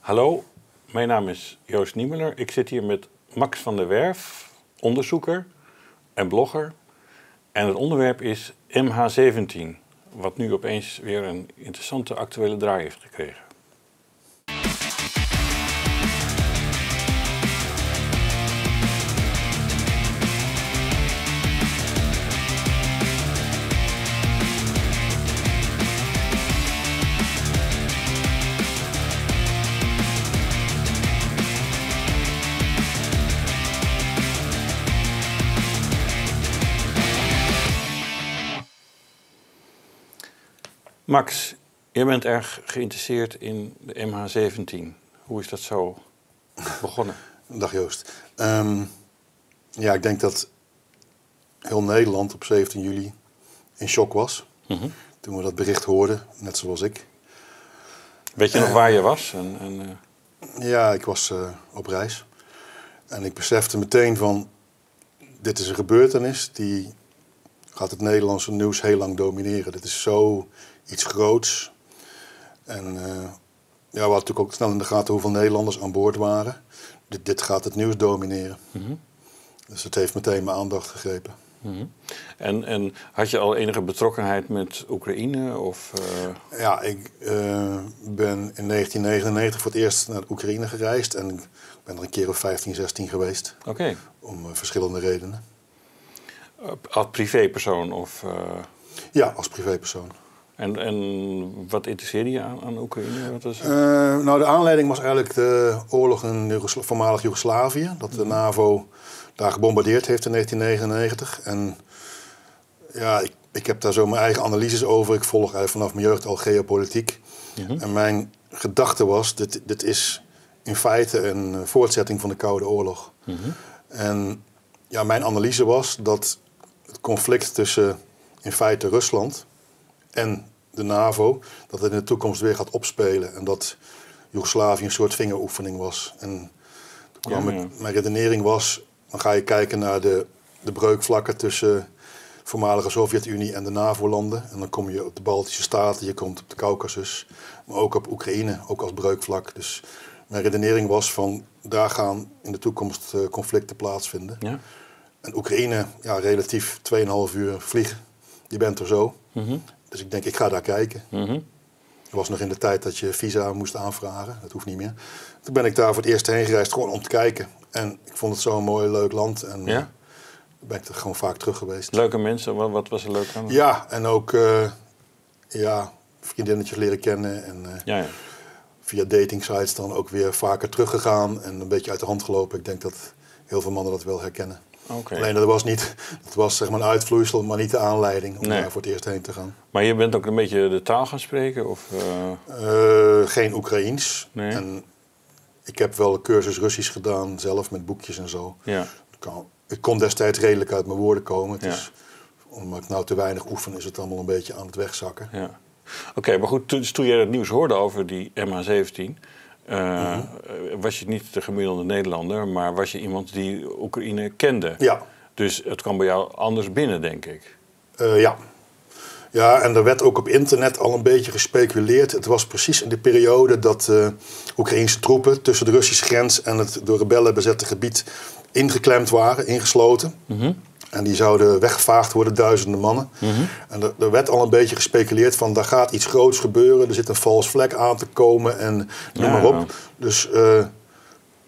Hallo, mijn naam is Joost Niemeller. Ik zit hier met Max van der Werf, onderzoeker en blogger. En het onderwerp is MH17, wat nu opeens weer een interessante actuele draai heeft gekregen. Max, jij bent erg geïnteresseerd in de MH17. Hoe is dat zo begonnen? Dag Joost. Ehm, ja, ik denk dat heel Nederland op 17 juli in shock was. Mhm. Toen we dat bericht hoorden, net zoals ik. Weet je nog waar je was? En, en, eh, Ja, ik was eh, op reis. En ik besefte meteen van, dit is een gebeurtenis die gaat het Nederlandse nieuws heel lang domineren. Dit is zo iets groots. En eh, ja, we hadden natuurlijk ook snel in de gaten hoeveel Nederlanders aan boord waren. Dit, dit gaat het nieuws domineren. mhm, Dus het heeft meteen mijn aandacht gegrepen. mhm. En, en had je al enige betrokkenheid met Oekraïne? Of, eh, Ja, ik eh, ben in 1999 voor het eerst naar Oekraïne gereisd. En ik ben er een keer of 15, 16 geweest. Oké, Om verschillende redenen. als privépersoon? Of, Ja, als privépersoon. En, en wat interesseerde je aan, aan Oekraïne? Wat is, Eh, nou, de aanleiding was eigenlijk de oorlog in Jugosla- voormalig Joegoslavië. Dat de NAVO daar gebombardeerd heeft in 1999. En ja, ik, ik heb daar zo mijn eigen analyses over. Ik volg eigenlijk vanaf mijn jeugd al geopolitiek. Mhm. En mijn gedachte was, dit, dit is in feite een voortzetting van de Koude Oorlog. Mhm. En ja, mijn analyse was dat het conflict tussen in feite Rusland en de NAVO, dat het in de toekomst weer gaat opspelen. En dat Joegoslavië een soort vingeroefening was. En toen kwam Ja, ja. ik, mijn redenering was, dan ga je kijken naar de, de breukvlakken tussen de voormalige Sovjet-Unie en de NAVO-landen. En dan kom je op de Baltische Staten, je komt op de Caucasus, maar ook op Oekraïne, ook als breukvlak. Dus mijn redenering was van, daar gaan in de toekomst eh, conflicten plaatsvinden. ja? En Oekraïne, ja, relatief 2,5 uur vliegen. Je bent er zo. Mhm, Dus ik denk, ik ga daar kijken. Het was nog in de tijd dat je visa moest aanvragen. Dat hoeft niet meer. Toen ben ik daar voor het eerst heen gereisd, gewoon om te kijken. En ik vond het zo'n mooi, leuk land. En Ja? eh, ben ik er gewoon vaak terug geweest. Leuke mensen, wat, wat was er leuk aan? Ja, en ook eh, ja, vriendinnetjes leren kennen. En eh, ja, ja. via dating sites dan ook weer vaker teruggegaan. En een beetje uit de hand gelopen. Ik denk dat heel veel mannen dat wel herkennen. Alleen dat was niet, dat was zeg maar een uitvloeisel, maar niet de aanleiding om Nee. daar voor het eerst heen te gaan. Maar je bent ook een beetje de taal gaan spreken? Of, eh, Eh, geen Oekraïens. Nee. En ik heb wel een cursus Russisch gedaan, zelf met boekjes en zo. ja. Ik, kon destijds redelijk uit mijn woorden komen. Het Ja. is, omdat ik nou te weinig oefen, is het allemaal een beetje aan het wegzakken. Ja. Oké, maar goed, toen, toen jij het nieuws hoorde over die MH17, eh, Mhm. was je niet de gemiddelde Nederlander, maar was je iemand die Oekraïne kende. Ja, Dus het kwam bij jou anders binnen, denk ik. eh, ja. Ja, en er werd ook op internet al een beetje gespeculeerd. Het was precies in de periode dat eh Oekraïnse troepen tussen de Russische grens en het door rebellen bezette gebied ingeklemd waren, ingesloten. En die zouden weggevaagd worden, duizenden mannen. En er, er werd al een beetje gespeculeerd van, daar gaat iets groots gebeuren. Er zit een vals vlek aan te komen en noem Ja, maar op. ja. Dus eh,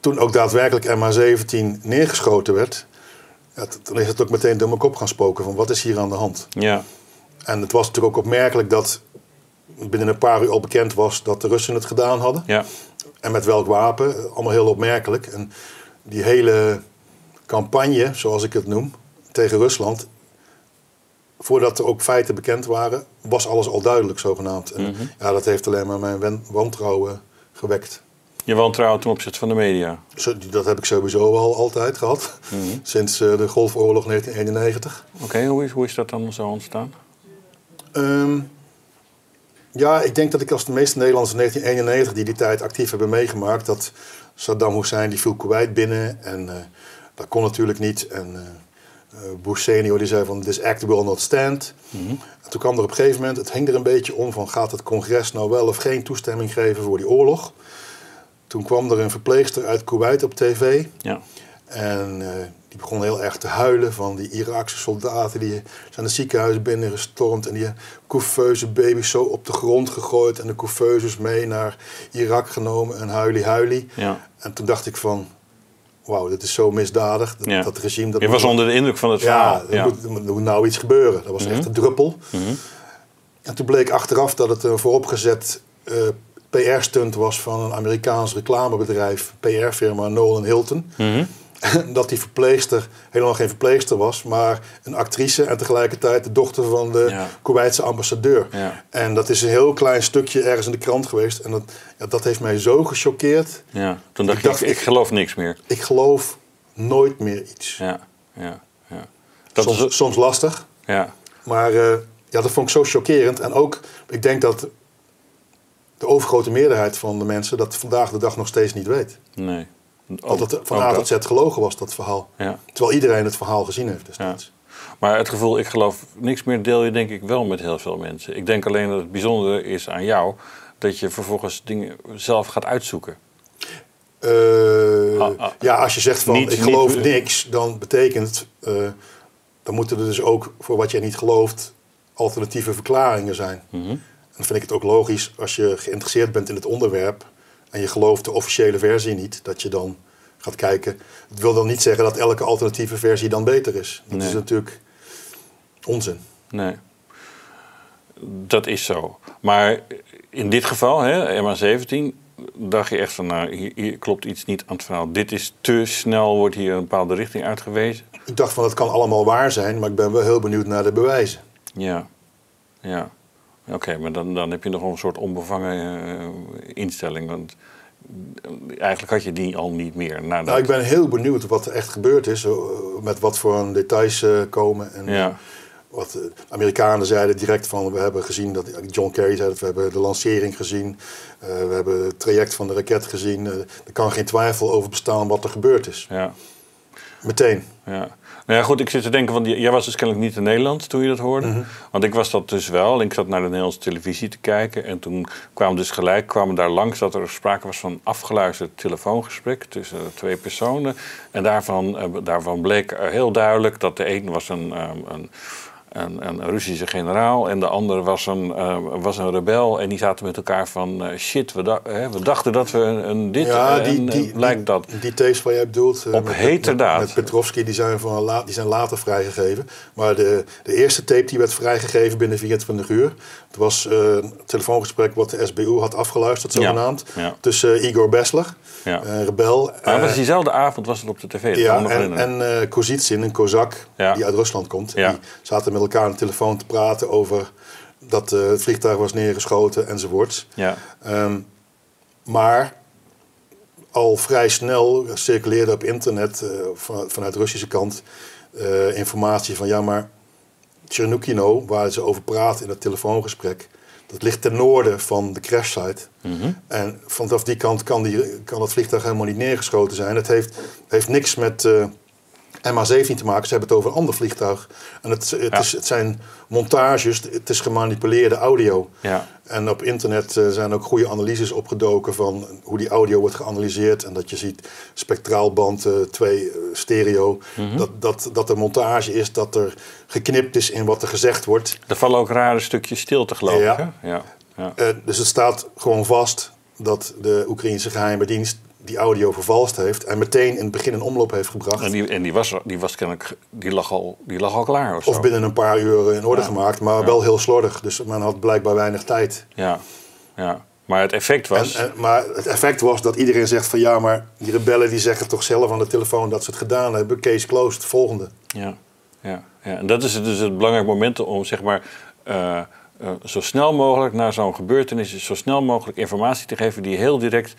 toen ook daadwerkelijk MH17 neergeschoten werd... Ja, toen is het ook meteen door mijn kop gaan spoken van, wat is hier aan de hand? Ja, En het was natuurlijk ook opmerkelijk dat binnen een paar uur al bekend was dat de Russen het gedaan hadden. ja, En met welk wapen, allemaal heel opmerkelijk. En die hele campagne, zoals ik het noem, tegen Rusland, voordat er ook feiten bekend waren, was alles al duidelijk zogenaamd. En Mhm. ja, dat heeft alleen maar mijn wen- wantrouwen gewekt. je wantrouwen ten opzichte van de media. Dat heb ik sowieso al altijd gehad, Mhm. sinds eh, de Golfoorlog 1991. Oké, hoe, is, hoe is dat dan zo ontstaan? Ehm, ja, ik denk dat ik als de meeste Nederlanders in 1991 die die tijd actief hebben meegemaakt, dat Saddam Hussein die viel Kuwait binnen en eh, dat kon natuurlijk niet. En eh, Bush senior die zei van this act will not stand. En toen kwam er op een gegeven moment, het hing er een beetje om van gaat het congres nou wel of geen toestemming geven voor die oorlog. toen kwam er een verpleegster uit Kuwait op tv. Ja. En eh, die begon heel erg te huilen van die Iraakse soldaten. Die zijn het ziekenhuis binnengestormd. En die couveuse baby's zo op de grond gegooid. En de couveuses mee naar Irak genomen. En huilie huilie. ja. En toen dacht ik van... Wauw, dit is zo misdadig. Dat, Ja. dat regime... Dat Je was onder de indruk van het ja, verhaal. er, Moet, er moet- er moet nou iets gebeuren. Dat was echt een druppel. Mhm. En toen bleek achteraf dat het een vooropgezet eh, PR-stunt was van een Amerikaans reclamebedrijf, PR-firma Nolan Hilton. Mhm. dat die verpleegster helemaal geen verpleegster was, maar een actrice en tegelijkertijd de dochter van de Ja. Kuwaitse ambassadeur. Ja. En dat is een heel klein stukje ergens in de krant geweest. En dat, ja, dat heeft mij zo gechoqueerd. Ja. Toen dacht Ik ik, dacht, ik, ik ik- geloof niks meer. Ik geloof nooit meer iets. Ja, ja, ja. Dat soms, is, soms lastig, ja, maar eh, ja, dat vond ik zo chockerend. En ook, ik denk dat de overgrote meerderheid van de mensen dat vandaag de dag nog steeds niet weet. nee. Dat van A tot Z gelogen was, dat verhaal. Ja. Terwijl iedereen het verhaal gezien heeft destijds. Maar het gevoel, ik geloof niks meer, deel je denk ik wel met heel veel mensen. Ik denk alleen dat het bijzondere is aan jou dat je vervolgens dingen zelf gaat uitzoeken. Eh, Ah, ah. ja, als je zegt van Niet- ik geloof niet- niks, dan betekent, eh, dan moeten er dus ook voor wat jij niet gelooft alternatieve verklaringen zijn. Mhm. En dan vind ik het ook logisch als je geïnteresseerd bent in het onderwerp en je gelooft de officiële versie niet, dat je dan gaat kijken. Het wil dan niet zeggen dat elke alternatieve versie dan beter is. Dat Nee. is natuurlijk onzin. Nee. Dat is zo. Maar in dit geval, hè, MA17, dacht je echt van, nou, hier, hier klopt iets niet aan het verhaal. Dit is te snel, wordt hier een bepaalde richting uitgewezen. Ik dacht van het kan allemaal waar zijn, maar ik ben wel heel benieuwd naar de bewijzen. Ja, ja. Oké, maar dan, dan heb je nog een soort onbevangen eh, instelling. Want eh, eigenlijk had je die al niet meer. Nadat... Nou, ik ben heel benieuwd wat er echt gebeurd is, eh, met wat voor details komen. En, Ja, Wat de Amerikanen zeiden direct van, we hebben gezien, dat John Kerry zei dat we hebben de lancering gezien, we hebben het traject van de raket gezien. er kan geen twijfel over bestaan wat er gebeurd is. ja, Meteen. ja. Nou ja, goed, ik zit te denken, want jij was dus kennelijk niet in Nederland toen je dat hoorde. Mhm. Want ik was dat dus wel. Ik zat naar de Nederlandse televisie te kijken. En toen kwam dus gelijk, kwamen daar langs dat er sprake was van een afgeluisterd telefoongesprek tussen twee personen. En daarvan, eh, daarvan bleek eh, heel duidelijk dat de een was een, ehm, een, een, een Russische generaal en de ander was een, eh, was een rebel. En die zaten met elkaar van eh, shit, we, da- hè, we dachten dat we een, een dit Ja, eh, die, en, die, lijkt dat. Die, die tapes waar jij bedoelt. Op met- heterdaad. Met, met Petrovski, die zijn, van die zijn later vrijgegeven. Maar de, de eerste tape die werd vrijgegeven binnen 24 uur. Het was een telefoongesprek wat de SBU had afgeluisterd, zogenaamd. ja. Tussen Igor Besler, Ja. rebel. Maar was diezelfde avond was het op de tv. ja, en, en Kozitsin, een Kozak, die uit Rusland komt. Die zaten met elkaar aan de telefoon te praten over dat eh, het vliegtuig was neergeschoten enzovoorts. ja. Ehm, maar al vrij snel circuleerde op internet eh, van, vanuit de Russische kant eh, informatie van ja, maar Chernukino, waar ze over praten in het telefoongesprek, dat ligt ten noorden van de crashsite. Mhm. En vanaf die kant kan, die, kan dat vliegtuig helemaal niet neergeschoten zijn. Het heeft, heeft niks met MH17 te maken. Ze hebben het over een ander vliegtuig. En het, het, Ja. is, het zijn montages, het is gemanipuleerde audio. Ja. En op internet eh, zijn ook goede analyses opgedoken van hoe die audio wordt geanalyseerd. En dat je ziet spectraalband eh 2 stereo. Mhm. dat, dat, dat er montage is, dat er geknipt is in wat er gezegd wordt. Er vallen ook rare stukjes stilte, geloof Ja. ik. Hè? Ja. Ja. Eh, dus het staat gewoon vast dat de Oekraïnse geheime dienst die audio vervalst heeft. En meteen in het begin in omloop heeft gebracht. En, die, en die, was, die was kennelijk, die lag al, die lag al klaar of binnen een paar uur in orde Ja. gemaakt, maar wel heel slordig. Dus men had blijkbaar weinig tijd. Ja. ja. Maar het effect was... En, en- maar het effect was dat iedereen zegt van ja, maar die rebellen die zeggen toch zelf aan de telefoon dat ze het gedaan hebben. Case closed, volgende. Ja, ja, ja. En dat is dus het belangrijk moment om zeg maar eh, eh, zo snel mogelijk naar zo'n gebeurtenis, zo snel mogelijk informatie te geven die heel direct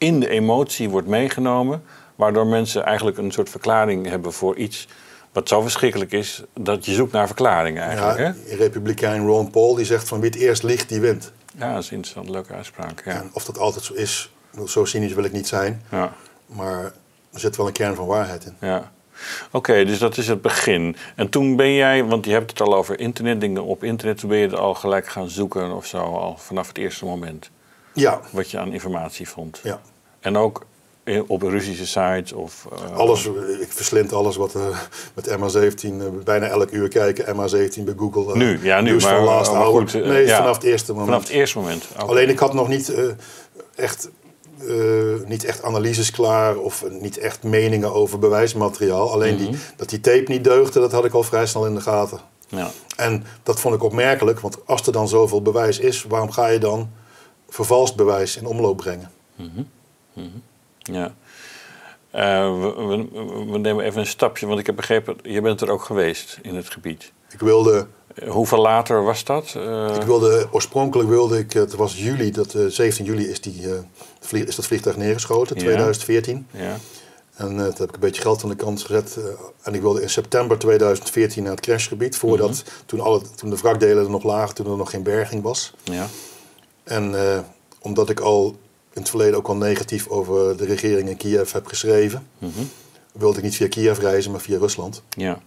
in de emotie wordt meegenomen, waardoor mensen eigenlijk een soort verklaring hebben voor iets wat zo verschrikkelijk is dat je zoekt naar verklaringen eigenlijk. Ja, hè? Republikein Ron Paul die zegt van wie het eerst ligt, die wint. ja, dat is een interessante, leuke uitspraak. Ja. En of dat altijd zo is, zo cynisch wil ik niet zijn. Ja. Maar er zit wel een kern van waarheid in. Ja. Oké, dus dat is het begin. En toen ben jij, want je hebt het al over internetdingen op internet, toen ben je er al gelijk gaan zoeken of zo, al vanaf het eerste moment. Ja, wat je aan informatie vond. ja. En ook op Russische sites of... eh, Alles, ik verslind alles wat eh, met MH17, eh, bijna elk uur kijken, MH17 bij Google. eh, Nu, ja, nu, nieuws maar- van last maar goed, eh, nee, ja. vanaf het eerste moment. Vanaf het eerste moment. Alleen ik had nog niet eh, echt, eh, niet echt analyses klaar of niet echt meningen over bewijsmateriaal. Alleen Mhm. die, dat die tape niet deugde, dat had ik al vrij snel in de gaten. Ja. En dat vond ik opmerkelijk, want als er dan zoveel bewijs is, waarom ga je dan vervalst bewijs in omloop brengen? Ja. Eh, we, we- we nemen even een stapje, want ik heb begrepen, je bent er ook geweest in het gebied. Ik wilde, Eh, Hoeveel later was dat? Eh, ik wilde oorspronkelijk wilde ik, het was juli, dat, eh, 17 juli is, die, eh, vlie- is dat vliegtuig neergeschoten, Ja. 2014. ja. En toen heb ik een beetje geld aan de kant gezet. en ik wilde in september 2014 naar het crashgebied. Voordat, Mhm. toen, alle, toen de wrakdelen er nog lagen, toen er nog geen berging was. ja. En omdat ik al in het verleden ook al negatief over de regering in Kiev heb geschreven, Mhm. wilde ik niet via Kiev reizen, maar via Rusland. ja.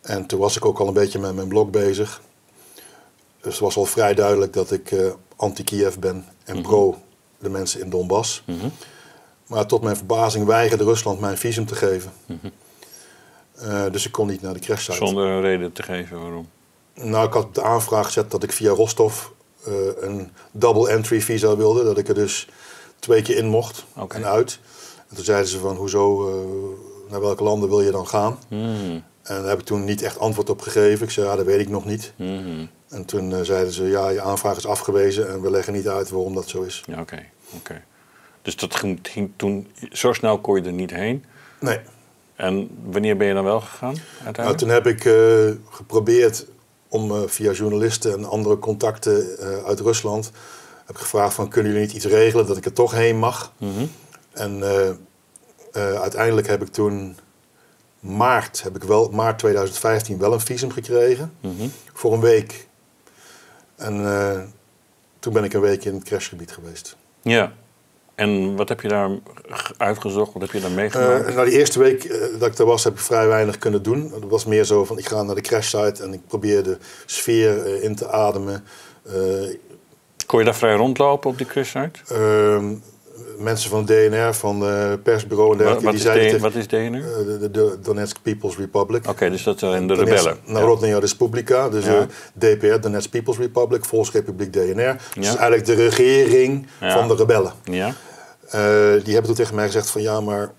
En toen was ik ook al een beetje met mijn blog bezig. Dus het was al vrij duidelijk dat ik eh, anti-Kiev ben en pro de mensen in Donbass. Mhm. Maar tot mijn verbazing weigerde Rusland mij een visum te geven. Eh, dus ik kon niet naar de crashsite. Zonder een reden te geven waarom. Nou, ik had de aanvraag gezet dat ik via Rostov eh, een double entry visa wilde. Dat ik er dus twee keer in mocht en uit. En toen zeiden ze van, hoezo, eh, naar welke landen wil je dan gaan? Mhm. En daar heb ik toen niet echt antwoord op gegeven. Ik zei, ja, dat weet ik nog niet. Mhm. En toen eh, zeiden ze, ja, je aanvraag is afgewezen en we leggen niet uit waarom dat zo is. Ja, oké. oké. Dus dat ging, ging toen, zo snel kon je er niet heen. Nee. En wanneer ben je dan wel gegaan Nou, uiteindelijk? toen heb ik geprobeerd om eh, via journalisten en andere contacten eh, uit Rusland... heb ik gevraagd van, kunnen jullie niet iets regelen dat ik er toch heen mag? Mhm. En eh, uiteindelijk heb ik toen maart, heb ik wel, maart 2015 wel een visum gekregen. Mhm. Voor een week. En toen ben ik een week in het crashgebied geweest. Ja. En wat heb je daar uitgezocht? Wat heb je daar meegemaakt? nou, die eerste week eh, dat ik daar was, heb ik vrij weinig kunnen doen. Het was meer zo van, ik ga naar de crashsite en ik probeer de sfeer eh, in te ademen. Kon je daar vrij rondlopen op die crashsite? ehm, mensen van DNR, van het persbureau en dergelijke, wat, die is wat is DNR? de, de, de Donetsk People's Republic. Oké, dus dat zijn de Donetsk rebellen. Narodnaya Respublika, dus Ja. DPR, Donetsk People's Republic, Volksrepubliek DNR. Dus Ja. eigenlijk de regering Ja. van de rebellen. Ja. Eh, die hebben toen tegen mij gezegd van ja, maar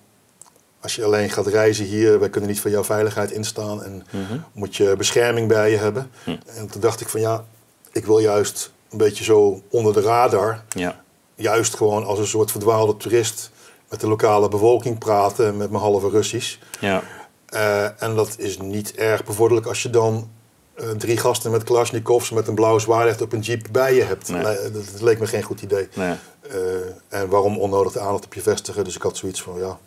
als je alleen gaat reizen hier, wij kunnen niet voor jouw veiligheid instaan en Mhm. moet je bescherming bij je hebben. Hm. En toen dacht ik van ja, ik wil juist een beetje zo onder de radar, Ja. juist gewoon als een soort verdwaalde toerist met de lokale bevolking praten met mijn halve Russisch. Ja. Eh, en dat is niet erg bevorderlijk als je dan eh, drie gasten met Kalashnikovs met een blauw zwaard op een jeep bij je hebt. Nee. Le- dat leek me geen goed idee. Nee. Eh, en waarom onnodig de aandacht op je vestigen? Dus ik had zoiets van, ja,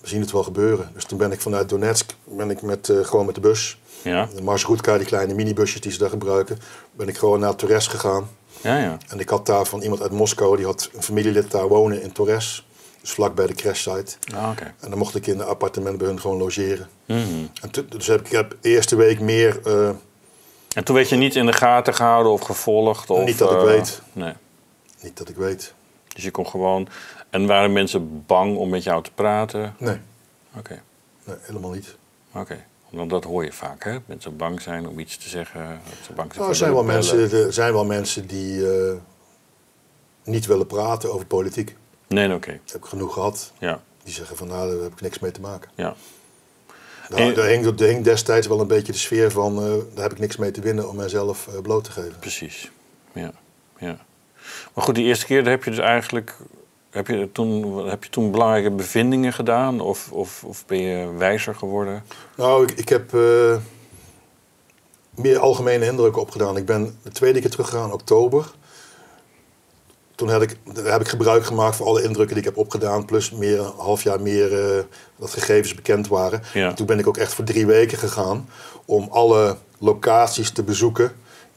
we zien het wel gebeuren. Dus toen ben ik vanuit Donetsk, ben ik met, eh, gewoon met de bus, Ja. de Marsrutka, die kleine minibusjes die ze daar gebruiken, ben ik gewoon naar Torres gegaan. Ja, ja. En ik had daar van iemand uit Moskou, die had een familielid daar wonen in Torres. Dus vlak bij de crashsite. Ah, oké. En dan mocht ik in een appartement bij hun gewoon logeren. Mhm. En dus heb ik, ik heb de eerste week meer, eh, En toen werd je niet in de gaten gehouden of gevolgd? Of, Niet dat ik weet. Nee. Niet dat ik weet. Dus je kon gewoon... En waren mensen bang om met jou te praten? Nee, Oké. nee helemaal niet. Oké. Want dat hoor je vaak, hè? Mensen bang zijn om iets te zeggen. Dat ze bang zijn Nou, er, zijn wel mensen, er zijn wel mensen die eh, niet willen praten over politiek. Nee, oké. Dat heb ik genoeg gehad. Ja. Die zeggen van nou, daar heb ik niks mee te maken. Ja. En- daar, hing, daar hing destijds wel een beetje de sfeer van, eh, daar heb ik niks mee te winnen om mijzelf eh, bloot te geven. Precies. Ja. ja. Maar goed, die eerste keer heb je dus eigenlijk... Heb je toen, heb je toen belangrijke bevindingen gedaan? Of, of, of ben je wijzer geworden? Nou, ik, ik heb eh, meer algemene indrukken opgedaan. Ik ben de tweede keer teruggegaan, oktober. Toen heb ik, heb ik gebruik gemaakt van alle indrukken die ik heb opgedaan. Plus meer, een half jaar meer eh, dat gegevens bekend waren. Ja. Toen ben ik ook echt voor drie weken gegaan om alle locaties te bezoeken.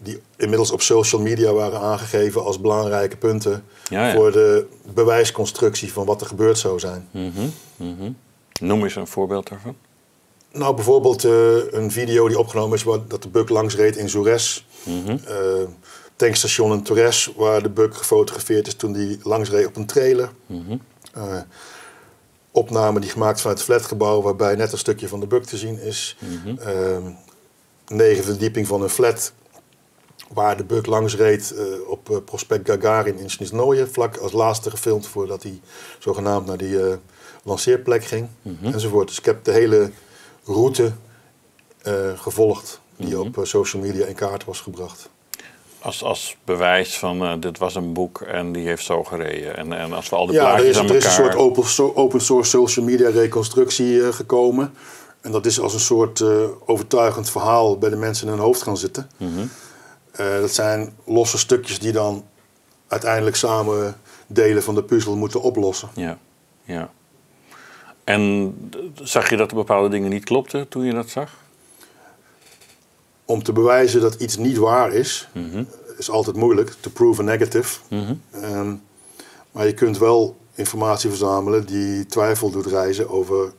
Die inmiddels op social media waren aangegeven als belangrijke punten. Ja, ja. Voor de bewijsconstructie van wat er gebeurd zou zijn. Mhm, mhm. Noem eens een voorbeeld daarvan. Nou, bijvoorbeeld eh, een video die opgenomen is waar, dat de buk langs reed in Zores. Mhm. Eh, tankstation in Torres, waar de bug gefotografeerd is toen die langs reed op een trailer. Eh, opname die gemaakt vanuit het flatgebouw, waarbij net een stukje van de bug te zien is. Negen verdieping van een flat, waar de bug langs reed eh, op eh, Prospect Gagarin in Snisnoje, vlak als laatste gefilmd voordat hij zogenaamd naar die eh, lanceerplek ging, enzovoort. Dus ik heb de hele route gevolgd die op eh, social media in kaart was gebracht. Als, als bewijs van dit was een boek en die heeft zo gereden. En, en als we al die Ja, er plaatjes is, aan er is een soort open, so- open source social media reconstructie gekomen. En dat is als een soort overtuigend verhaal bij de mensen in hun hoofd gaan zitten. Mhm. Eh, dat zijn losse stukjes die dan uiteindelijk samen delen van de puzzel moeten oplossen. Ja, ja. En zag je dat er bepaalde dingen niet klopten toen je dat zag? Om te bewijzen dat iets niet waar is, Mhm. is altijd moeilijk. To prove a negative. Ehm, maar je kunt wel informatie verzamelen die twijfel doet reizen over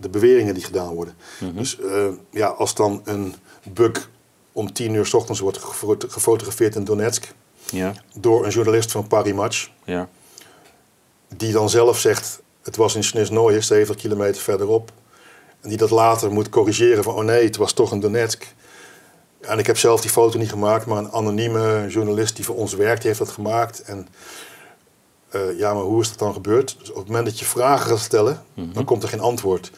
de beweringen die gedaan worden. Dus eh, ja, als dan een bug om tien uur s ochtends wordt gefo- gefotografeerd in Donetsk Ja, door een journalist van Paris Match, ja. die dan zelf zegt het was in Sneznoje, 70 kilometer verderop, en die dat later moet corrigeren van oh nee, het was toch in Donetsk. En ik heb zelf die foto niet gemaakt, maar een anonieme journalist die voor ons werkt, die heeft dat gemaakt. En eh, ja, maar hoe is dat dan gebeurd? Dus op het moment dat je vragen gaat stellen, dan komt er geen antwoord.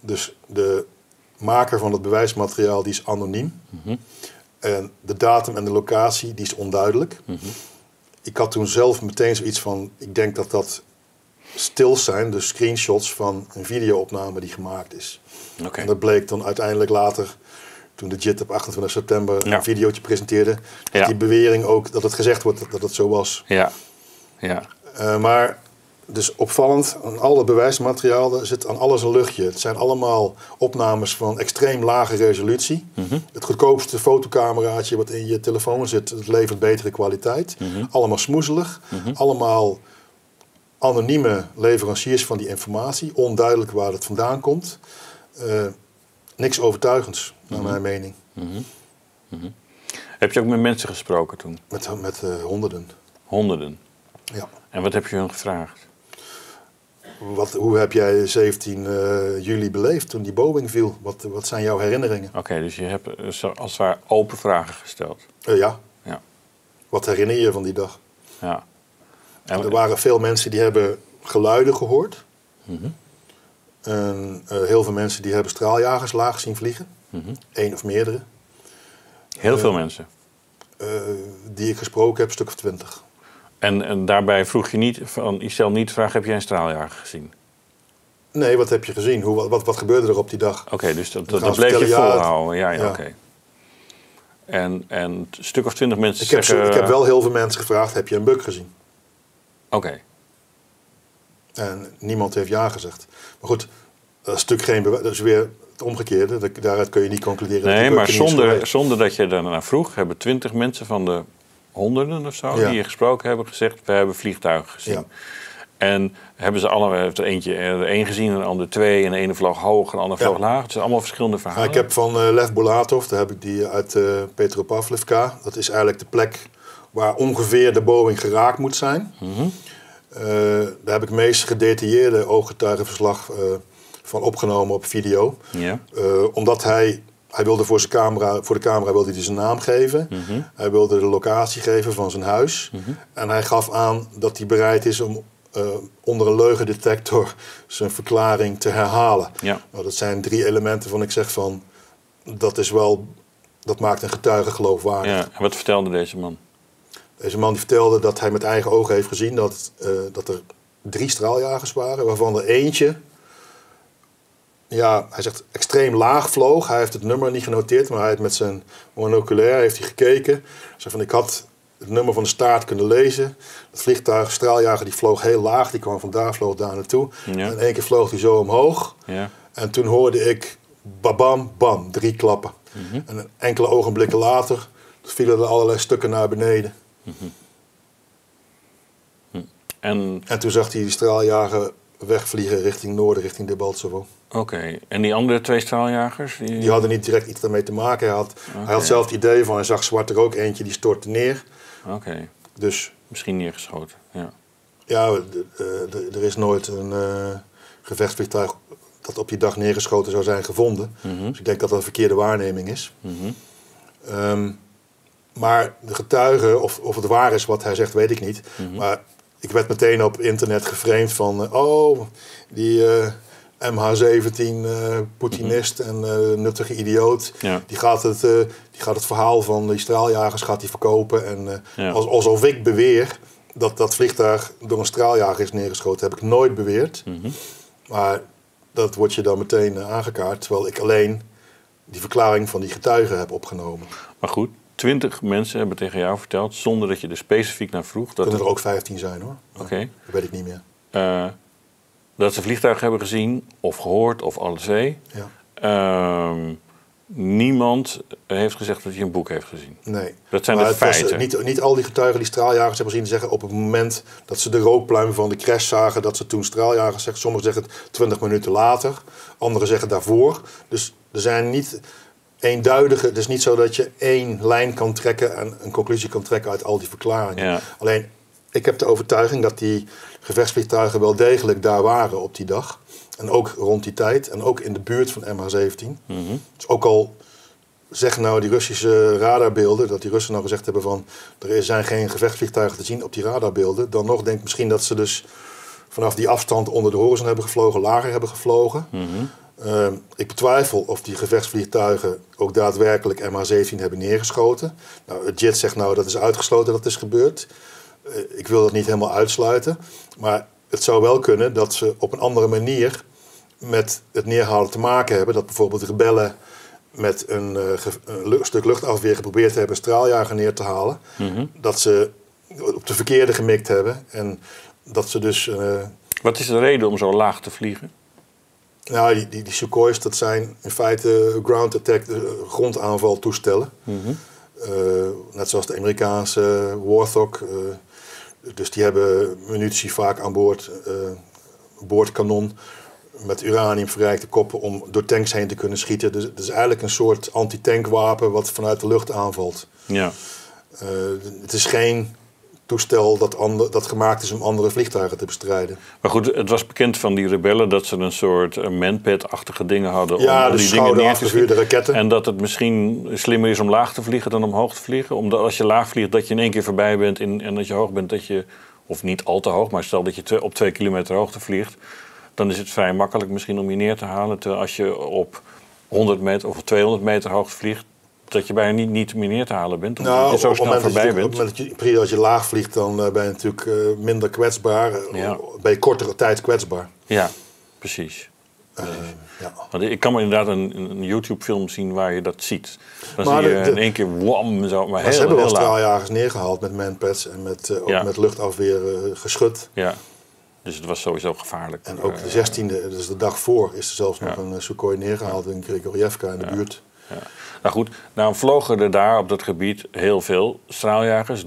Dus de maker van het bewijsmateriaal die is anoniem. En de datum en de locatie die is onduidelijk. Ik had toen zelf meteen zoiets van, ik denk dat dat stills zijn, dus screenshots van een videoopname die gemaakt is. Oké. En dat bleek dan uiteindelijk later, toen de JIT op 28 september Ja. een videootje presenteerde, dat Ja. die bewering ook, dat het gezegd wordt dat, dat het zo was. Ja, ja. Eh, maar dus opvallend, aan alle bewijsmateriaal er zit aan alles een luchtje. Het zijn allemaal opnames van extreem lage resolutie. Het goedkoopste fotocameraatje wat in je telefoon zit, het levert betere kwaliteit. Allemaal smoezelig. Allemaal anonieme leveranciers van die informatie. Onduidelijk waar het vandaan komt. Eh, niks overtuigends, naar mijn mening. Heb je ook met mensen gesproken toen? Met, met eh, honderden. Honderden. Ja. En wat heb je hun gevraagd? Wat, hoe heb jij 17 eh, juli beleefd toen die Boeing viel? Wat, wat zijn jouw herinneringen? Oké, dus je hebt eh, als het ware open vragen gesteld. Eh, ja, Ja, wat herinner je van die dag? ja. En er waren veel mensen die hebben geluiden gehoord. En eh, heel veel mensen die hebben straaljagers laag zien vliegen. Eén of meerdere. Heel veel mensen. Die ik gesproken heb, een stuk of twintig. En, en daarbij vroeg je niet, van, je stelt niet de vraag, heb jij een straaljager gezien? Nee, wat heb je gezien? Hoe, wat, wat, wat gebeurde er op die dag? Oké, dus dat, bleef je volhouden. Ja, ja, ja. oké. En, en een stuk of twintig mensen Ik heb, ik heb wel heel veel mensen gevraagd, heb je een bug gezien? Oké, En niemand heeft ja gezegd. Maar goed, dat is natuurlijk geen bewijs. Dat is weer het omgekeerde. Daaruit kun je niet concluderen dat nee, maar er zonder, zonder dat je daarna vroeg... hebben twintig mensen van de honderden of zo... Ja. die je gesproken hebben gezegd... we hebben vliegtuigen gezien. Ja. En hebben ze allemaal... heeft er eentje er één gezien, en de ander twee... en de ene vloog hoog en de andere Ja. vloog laag. Het zijn allemaal verschillende Ja, verhalen. ik heb van eh Lev Bolatov, daar heb ik die uit eh Petropavlivka. Dat is eigenlijk de plek waar ongeveer de Boeing geraakt moet zijn. Eh, daar heb ik het meest gedetailleerde ooggetuigenverslag van opgenomen op video. Ja, omdat hij, hij wilde voor, zijn camera, voor de camera wilde hij zijn naam geven. Hij wilde de locatie geven van zijn huis. En hij gaf aan dat hij bereid is om eh, onder een leugendetector zijn verklaring te herhalen. ja. Nou, dat zijn drie elementen van ik zeg van dat is wel dat maakt een getuige geloofwaardig. ja. En wat vertelde deze man? Deze man die vertelde dat hij met eigen ogen heeft gezien dat, eh, dat er drie straaljagers waren, waarvan er eentje, ja, hij zegt extreem laag vloog. Hij heeft het nummer niet genoteerd, maar hij heeft met zijn monoculair heeft hij gekeken. Hij zei van ik had het nummer van de staart kunnen lezen. Het vliegtuig, straaljager, die vloog heel laag. Die kwam vandaar, vloog daar naartoe. Ja. En in één keer vloog hij zo omhoog. Ja, En toen hoorde ik babam, bam, drie klappen. En enkele ogenblikken later vielen er allerlei stukken naar beneden. en En toen zag hij die straaljager wegvliegen richting noorden, richting Debaltsevo. Oké, en die andere twee straaljagers? Die... Die hadden niet direct iets daarmee te maken. Hij had, hij had zelf het idee van, hij zag zwart er ook eentje, die stortte neer. Oké, Dus misschien neergeschoten. Ja. ja, er is nooit een eh, gevechtsvliegtuig dat op die dag neergeschoten zou zijn gevonden. Mhm. Dus ik denk dat dat een verkeerde waarneming is. Mhm. Ehm, maar de getuige, of, of het waar is wat hij zegt, weet ik niet. Mhm. Maar ik werd meteen op internet geframed van... eh, oh, die eh, MH17 eh Poetinist en eh, nuttige idioot... Ja. Die, gaat het, eh, die gaat het verhaal van die straaljagers gaat die verkopen. En Ja. als, alsof ik beweer dat dat vliegtuig door een straaljager is neergeschoten... heb ik nooit beweerd. Mhm. Maar dat wordt je dan meteen aangekaart... terwijl ik alleen die verklaring van die getuigen heb opgenomen. Maar goed, twintig mensen hebben tegen jou verteld, zonder dat je er specifiek naar vroeg, dat, Kunnen er ook 15 zijn hoor. Oké. Dat weet ik niet meer. Dat ze vliegtuigen hebben gezien, of gehoord, of alle twee. Ja. Ehm, niemand heeft gezegd dat hij een boek heeft gezien. Nee. Dat zijn Maar de was, eh, feiten. niet, niet al die getuigen die straaljagers hebben gezien zeggen op het moment dat ze de rookpluim van de crash zagen, dat ze toen straaljagers zeggen. Sommigen zeggen het 20 minuten later, anderen zeggen daarvoor. Dus er zijn niet eenduidige. Het is niet zo dat je één lijn kan trekken en een conclusie kan trekken uit al die verklaringen. Ja. Alleen, ik heb de overtuiging dat die gevechtsvliegtuigen wel degelijk daar waren op die dag. En ook rond die tijd. En ook in de buurt van MH17. Mhm. Dus ook al zeggen nou die Russische radarbeelden, dat die Russen nou gezegd hebben van er zijn geen gevechtsvliegtuigen te zien op die radarbeelden, dan nog denk ik misschien dat ze dus vanaf die afstand onder de horizon hebben gevlogen, lager hebben gevlogen. Mhm. Eh, ik betwijfel of die gevechtsvliegtuigen ook daadwerkelijk MH17 hebben neergeschoten. Nou, het JET zegt nou dat is uitgesloten dat is gebeurd. Eh, ik wil dat niet helemaal uitsluiten. Maar het zou wel kunnen dat ze op een andere manier met het neerhalen te maken hebben. Dat bijvoorbeeld rebellen met een, eh, een stuk luchtafweer geprobeerd hebben een straaljager neer te halen. Mhm. Dat ze op de verkeerde gemikt hebben. En dat ze dus... eh, Wat is de reden om zo laag te vliegen? nou, die, die, die Sukhois, dat zijn in feite ground attack, grondaanvaltoestellen. Eh, net zoals de Amerikaanse Warthog. Dus die hebben munitie vaak aan boord, eh boordkanon met uranium verrijkte koppen om door tanks heen te kunnen schieten. Dus het is eigenlijk een soort anti-tankwapen wat vanuit de lucht aanvalt. Ja. Eh, het is geen toestel dat, ander, dat gemaakt is om andere vliegtuigen te bestrijden. Maar goed, het was bekend van die rebellen dat ze een soort eh, manpad-achtige dingen hadden Ja, om die dingen neer te schouderafgevuurde schieten. raketten. En dat het misschien slimmer is om laag te vliegen dan omhoog te vliegen. Omdat als je laag vliegt, dat je in één keer voorbij bent in, en dat je hoog bent, dat je, of niet al te hoog, maar stel dat je op twee kilometer hoogte vliegt, dan is het vrij makkelijk misschien om je neer te halen. Terwijl als je op 100 meter of 200 meter hoogte vliegt, dat je bijna niet, niet meer neer te halen bent. Omdat Nou, je zo op het snel moment dat je- voorbij Op het bent. moment dat je, je laag vliegt, dan eh, ben je natuurlijk eh, minder kwetsbaar. Ja. Ben je kortere tijd kwetsbaar. Ja, precies. Eh, ja. Want ik kan me inderdaad een, een YouTube-film zien waar je dat ziet. Dan Maar zie je de- de- in één keer wam, zo, maar Maar heel, ze hebben wel straaljagers neergehaald met manpads en met, ook Ja. met luchtafweer geschud. Ja, dus het was sowieso gevaarlijk. En ook de 16e, dus de dag voor, is er zelfs nog een Sukhoi neergehaald in Grigorievka in de buurt. Ja. Nou goed, nou vlogen er daar op dat gebied heel veel straaljagers.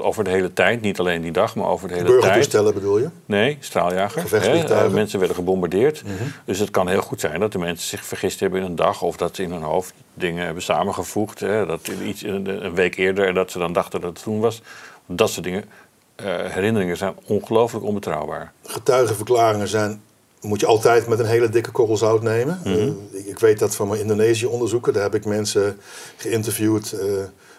over de hele tijd, niet alleen die dag, maar over de hele tijd. Burgertoestellen bedoel je? Nee, straaljagers. Hè. Eh, mensen werden gebombardeerd. Mhm. Dus het kan heel goed zijn dat de mensen zich vergist hebben in een dag. Of dat ze in hun hoofd dingen hebben samengevoegd. Hè. Dat iets een, een week eerder en dat ze dan dachten dat het toen was. Dat soort dingen. eh, herinneringen zijn ongelooflijk onbetrouwbaar. Getuigenverklaringen zijn, moet je altijd met een hele dikke korrel zout nemen. Mhm. Eh, ik, ik weet dat van mijn Indonesië-onderzoeken. Daar heb ik mensen geïnterviewd eh,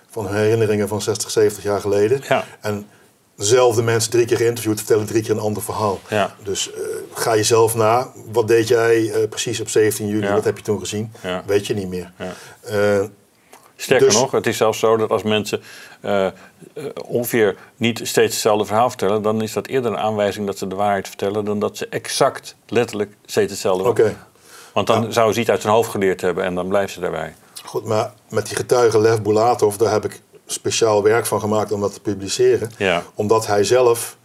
van hun herinneringen van 60, 70 jaar geleden. Ja. En dezelfde mensen drie keer geïnterviewd vertellen drie keer een ander verhaal. Ja. Dus eh, ga jezelf na. Wat deed jij precies op 17 juli? Ja. Wat heb je toen gezien? Weet je niet meer. Sterker Dus- nog, het is zelfs zo dat als mensen eh, eh, ongeveer niet steeds hetzelfde verhaal vertellen, dan is dat eerder een aanwijzing dat ze de waarheid vertellen dan dat ze exact, letterlijk, steeds hetzelfde Oké. Want dan zou ze iets uit zijn hoofd geleerd hebben en dan blijft ze daarbij. Goed, maar met die getuige Lev Bulatov, daar heb ik speciaal werk van gemaakt om dat te publiceren. Ja. Omdat hij zelf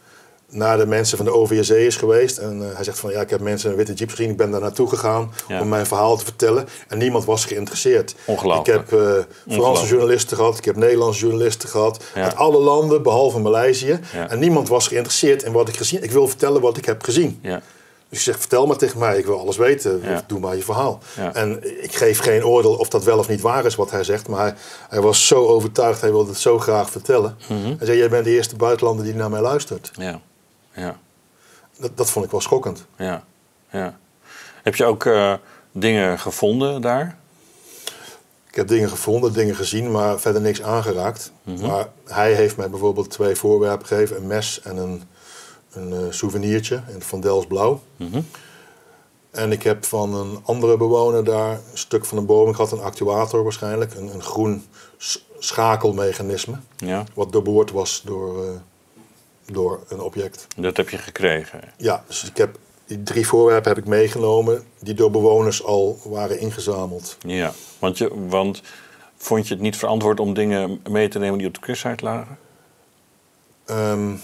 naar de mensen van de OVSE is geweest. En eh, hij zegt van ja, ik heb mensen in een witte jeep gezien. Ik ben daar naartoe gegaan Ja. om mijn verhaal te vertellen. En niemand was geïnteresseerd. Ik heb eh, Franse journalisten gehad. Ik heb Nederlandse journalisten gehad. Ja. Uit alle landen, behalve Maleisië. Ja. En niemand was geïnteresseerd in wat ik gezien Ik wil vertellen wat ik heb gezien. Ja. Dus ik zeg, vertel maar tegen mij, ik wil alles weten. Doe maar je verhaal. En ik geef geen oordeel of dat wel of niet waar is wat hij zegt. Maar hij, hij was zo overtuigd, hij wilde het zo graag vertellen. Mhm. Hij zei, jij bent de eerste buitenlander die naar mij luistert. Ja. Ja. Dat, dat vond ik wel schokkend. Ja. ja. Heb je ook eh, dingen gevonden daar? Ik heb dingen gevonden, dingen gezien, maar verder niks aangeraakt. Mhm. Maar hij heeft mij bijvoorbeeld twee voorwerpen gegeven. Een mes en een, een eh, souvenirtje in Van Dels Blauw. Mhm. En ik heb van een andere bewoner daar een stuk van een boom. Ik had een actuator waarschijnlijk. Een, een groen schakelmechanisme. Ja. Wat doorboord was door, eh, door een object. Dat heb je gekregen. Ja, dus ik heb, die drie voorwerpen heb ik meegenomen. Die door bewoners al waren ingezameld. Ja. Want, je, want vond je het niet verantwoord om dingen mee te nemen die op de kurstsite lagen? Ehm,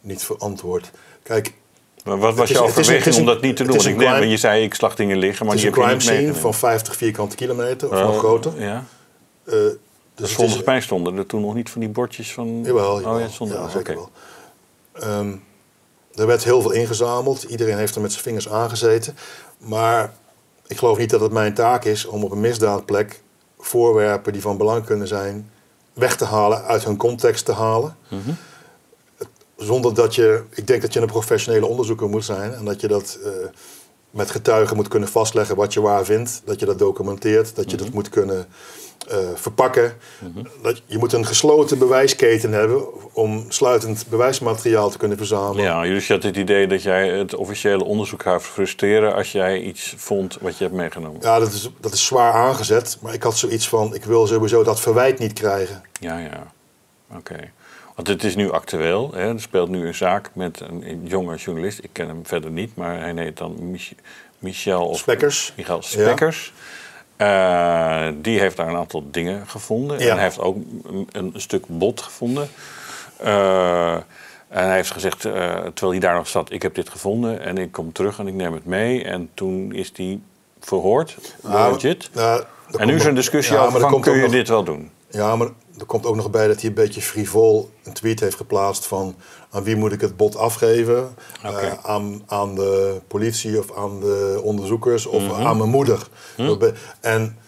niet verantwoord. Kijk, Maar wat was een- het overweging om dat niet te doen? ik neem, je zei ik slag dingen liggen, maar het is die een heb je crime niet scene van 50 vierkante kilometer of nog groter. Ja. Eh, dus volgens mij stonden er toen nog niet van die bordjes van... Jawel, jawel. Oh ja, het stond er ja, zeker wel. Ehm, er werd heel veel ingezameld. Iedereen heeft er met zijn vingers aangezeten. Maar ik geloof niet dat het mijn taak is om op een misdaadplek voorwerpen die van belang kunnen zijn weg te halen, uit hun context te halen. Mhm. Zonder dat je, ik denk dat je een professionele onderzoeker moet zijn en dat je dat eh, met getuigen moet kunnen vastleggen wat je waar vindt. Dat je dat documenteert, dat je Mhm. dat moet kunnen eh, verpakken. dat, je moet een gesloten bewijsketen hebben om sluitend bewijsmateriaal te kunnen verzamelen. Ja, dus je had het idee dat jij het officiële onderzoek gaat frustreren als jij iets vond wat je hebt meegenomen. Ja, dat is, dat is zwaar aangezet, maar ik had zoiets van, ik wil sowieso dat verwijt niet krijgen. Ja, ja. Oké. Want het is nu actueel. Hè? Er speelt nu een zaak met een, jonge journalist. Ik ken hem verder niet, maar hij heet dan Mich- Michel of Spekkers. Michael Spekkers. Eh, die heeft daar een aantal dingen gevonden. Ja. En hij heeft ook een, een stuk bot gevonden. Eh, en hij heeft gezegd, eh, terwijl hij daar nog zat, ik heb dit gevonden en ik kom terug en ik neem het mee. En toen is hij verhoord, Nou, legit. nou, En nu is er een discussie ja, over er van, kun je nog- dit wel doen? Ja, maar er komt ook nog bij dat hij een beetje frivol een tweet heeft geplaatst van aan wie moet ik het bod afgeven? Eh, aan, aan de politie of aan de onderzoekers of Mhm. aan mijn moeder. Hm. En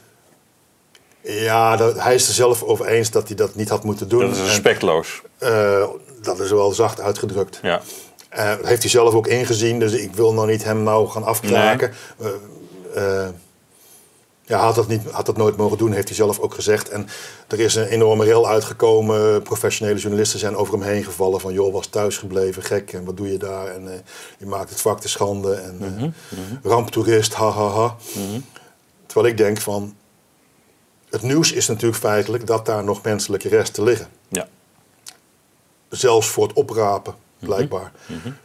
ja, dat, hij is er zelf over eens dat hij dat niet had moeten doen. Dat is En, respectloos. eh, dat is wel zacht uitgedrukt. Ja. Eh, dat heeft hij zelf ook ingezien, dus ik wil nou niet hem nou gaan afkraken. Ja, had dat, niet, had dat nooit mogen doen, heeft hij zelf ook gezegd. En er is een enorme rel uitgekomen. Professionele journalisten zijn over hem heen gevallen van... joh, was thuisgebleven, gek, en wat doe je daar? En eh, je maakt het vak te schande. En eh, ramptoerist, ha, ha, ha. Terwijl ik denk van... Het nieuws is natuurlijk feitelijk dat daar nog menselijke resten liggen Ja. zelfs voor het oprapen, blijkbaar.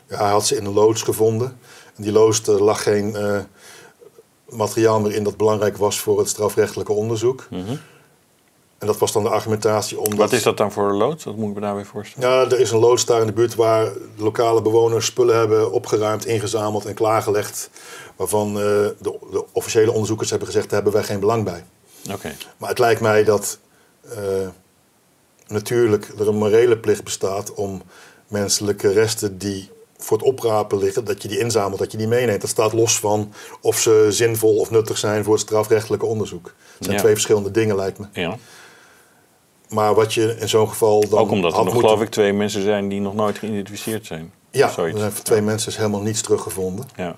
Ja, hij had ze in een loods gevonden. En die loods, lag geen eh, materiaal meer in dat belangrijk was voor het strafrechtelijke onderzoek. En dat was dan de argumentatie om Wat is dat dan voor een lood? Dat moet ik me daarbij voorstellen. Ja, er is een loods daar in de buurt waar de lokale bewoners spullen hebben opgeruimd, ingezameld en klaargelegd. Waarvan eh, de, de officiële onderzoekers hebben gezegd, daar hebben wij geen belang bij. Oké. Maar het lijkt mij dat eh, natuurlijk er een morele plicht bestaat om menselijke resten die voor het oprapen liggen, dat je die inzamelt, dat je die meeneemt. Dat staat los van of ze zinvol of nuttig zijn voor het strafrechtelijke onderzoek. Het zijn Ja. twee verschillende dingen, lijkt me. Ja. Maar wat je in zo'n geval dan Ook omdat er nog, moeten- geloof ik, twee mensen zijn die nog nooit geïdentificeerd zijn. Ja, er zijn voor twee mensen is helemaal niets teruggevonden. Ja.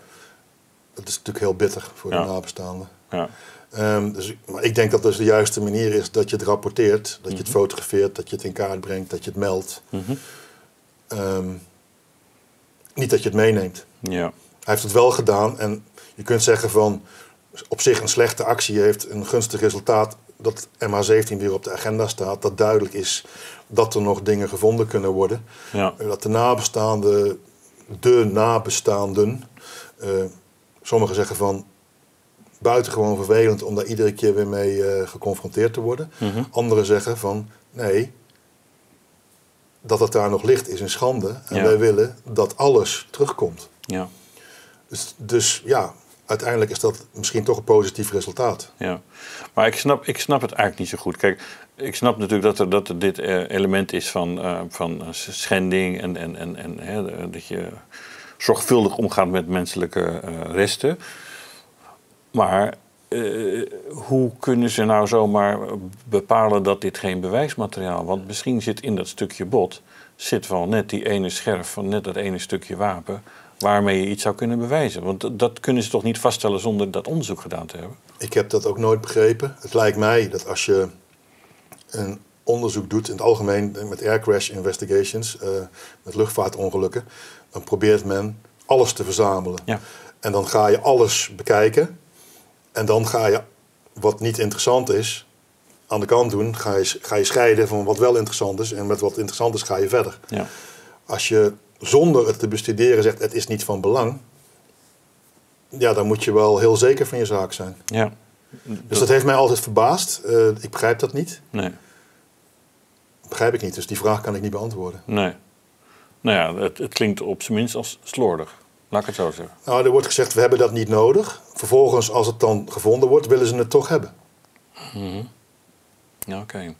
Dat is natuurlijk heel bitter voor de nabestaanden. Ja. Ehm, dus, maar ik denk dat dus de juiste manier is dat je het rapporteert, dat je Mhm. het fotografeert, dat je het in kaart brengt, dat je het meldt. Mhm. Ehm, niet dat je het meeneemt. ja. Hij heeft het wel gedaan en je kunt zeggen van op zich een slechte actie heeft een gunstig resultaat dat MH17 weer op de agenda staat. Dat duidelijk is dat er nog dingen gevonden kunnen worden. Ja. Dat de nabestaanden, de nabestaanden, eh, sommigen zeggen van buitengewoon vervelend om daar iedere keer weer mee eh, geconfronteerd te worden. Mhm. Anderen zeggen van nee, dat het daar nog ligt is een schande. En Ja. wij willen dat alles terugkomt. Ja. Dus, dus ja, uiteindelijk is dat misschien toch een positief resultaat. Ja, maar ik snap, ik snap het eigenlijk niet zo goed. Kijk, ik snap natuurlijk dat er, dat er dit eh, element is van, eh, van eh, schending en, en, en, en hè, dat je zorgvuldig omgaat met menselijke resten. Maar eh, hoe kunnen ze nou zomaar bepalen dat dit geen bewijsmateriaal... want misschien zit in dat stukje bot... zit wel net die ene scherf van net dat ene stukje wapen... waarmee je iets zou kunnen bewijzen. Want dat kunnen ze toch niet vaststellen zonder dat onderzoek gedaan te hebben? Ik heb dat ook nooit begrepen. Het lijkt mij dat als je een onderzoek doet in het algemeen met air crash investigations, uh, met luchtvaartongelukken, dan probeert men alles te verzamelen. Ja. En dan ga je alles bekijken. En dan ga je, wat niet interessant is, aan de kant doen. Ga je, ga je scheiden van wat wel interessant is. En met wat interessant is ga je verder. Ja. Als je zonder het te bestuderen zegt het is niet van belang. Ja, dan moet je wel heel zeker van je zaak zijn. Ja. Dus dat heeft mij altijd verbaasd. Uh, ik begrijp dat niet. Nee. Begrijp ik niet. Dus die vraag kan ik niet beantwoorden. Nee. Nou ja, het, het klinkt op zijn minst als slordig. Laat ik het zo zeggen. Nou, er wordt gezegd, we hebben dat niet nodig. Vervolgens, als het dan gevonden wordt, willen ze het toch hebben. Mm Ja, oké.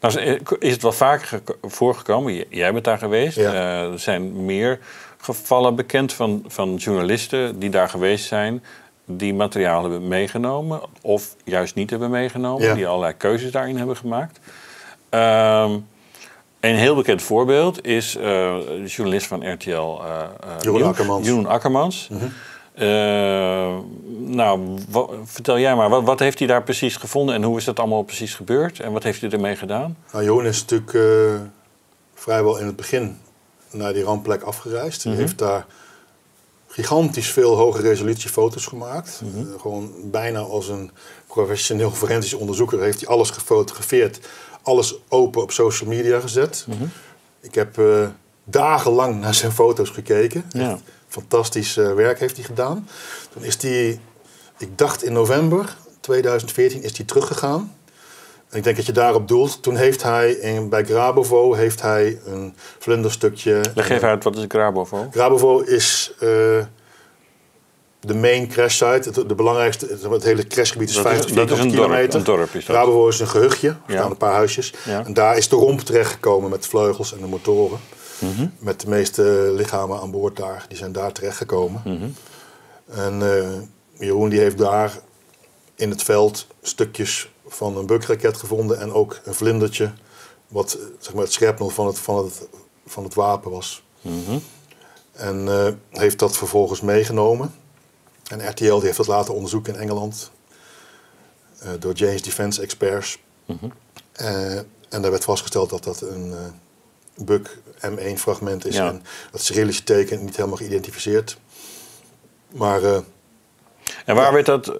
Nou, is het wel vaker voorgekomen, jij bent daar geweest. Ja. Uh, er zijn meer gevallen bekend van, van journalisten die daar geweest zijn, die materiaal hebben meegenomen of juist niet hebben meegenomen, Ja. die allerlei keuzes daarin hebben gemaakt. Ehm, een heel bekend voorbeeld is eh, de journalist van RTL, eh, eh, Jeroen Nieuws, Akkermans. Mhm. Jeroen Akkermans. Eh, nou, vertel jij maar, wat, wat heeft hij daar precies gevonden en hoe is dat allemaal precies gebeurd en wat heeft hij ermee gedaan? Nou, Jeroen is natuurlijk vrijwel in het begin naar die rampplek afgereisd. Hij heeft daar gigantisch veel hoge resolutie foto's gemaakt. Eh, gewoon bijna als een professioneel forensisch onderzoeker heeft hij alles gefotografeerd. Alles open op social media gezet. Ik heb eh, dagenlang naar zijn foto's gekeken. Ja. Fantastisch eh, werk heeft hij gedaan. Toen is hij, ik dacht in november 2014, is hij teruggegaan. En ik denk dat je daarop doelt. Toen heeft hij in, bij Grabovo heeft hij een vlinderstukje. Leg even uit, wat is Grabovo? Grabovo is eh, de main crash site. Het, de belangrijkste, het, hele crashgebied is Dat is- 50 dat is een vierkante dorp, kilometer. een dorp is is een gehuchtje. Er Ja. staan een paar huisjes. Ja. En daar is de romp terechtgekomen met vleugels en de motoren. Mhm. Met de meeste lichamen aan boord daar. Die zijn daar terechtgekomen. Mhm. En eh, Jeroen die heeft daar in het veld stukjes van een bukraket gevonden en ook een vlindertje, wat zeg maar, het scherpnel van het, van het, van het wapen was. Mhm. En eh, heeft dat vervolgens meegenomen. En RTL die heeft dat laten onderzoeken in Engeland eh, door James Defense Experts. Mhm. Eh, en daar werd vastgesteld dat dat een eh Buk M1 fragment is Ja. en dat Cyrillische teken niet helemaal geïdentificeerd. Maar En waar werd dat,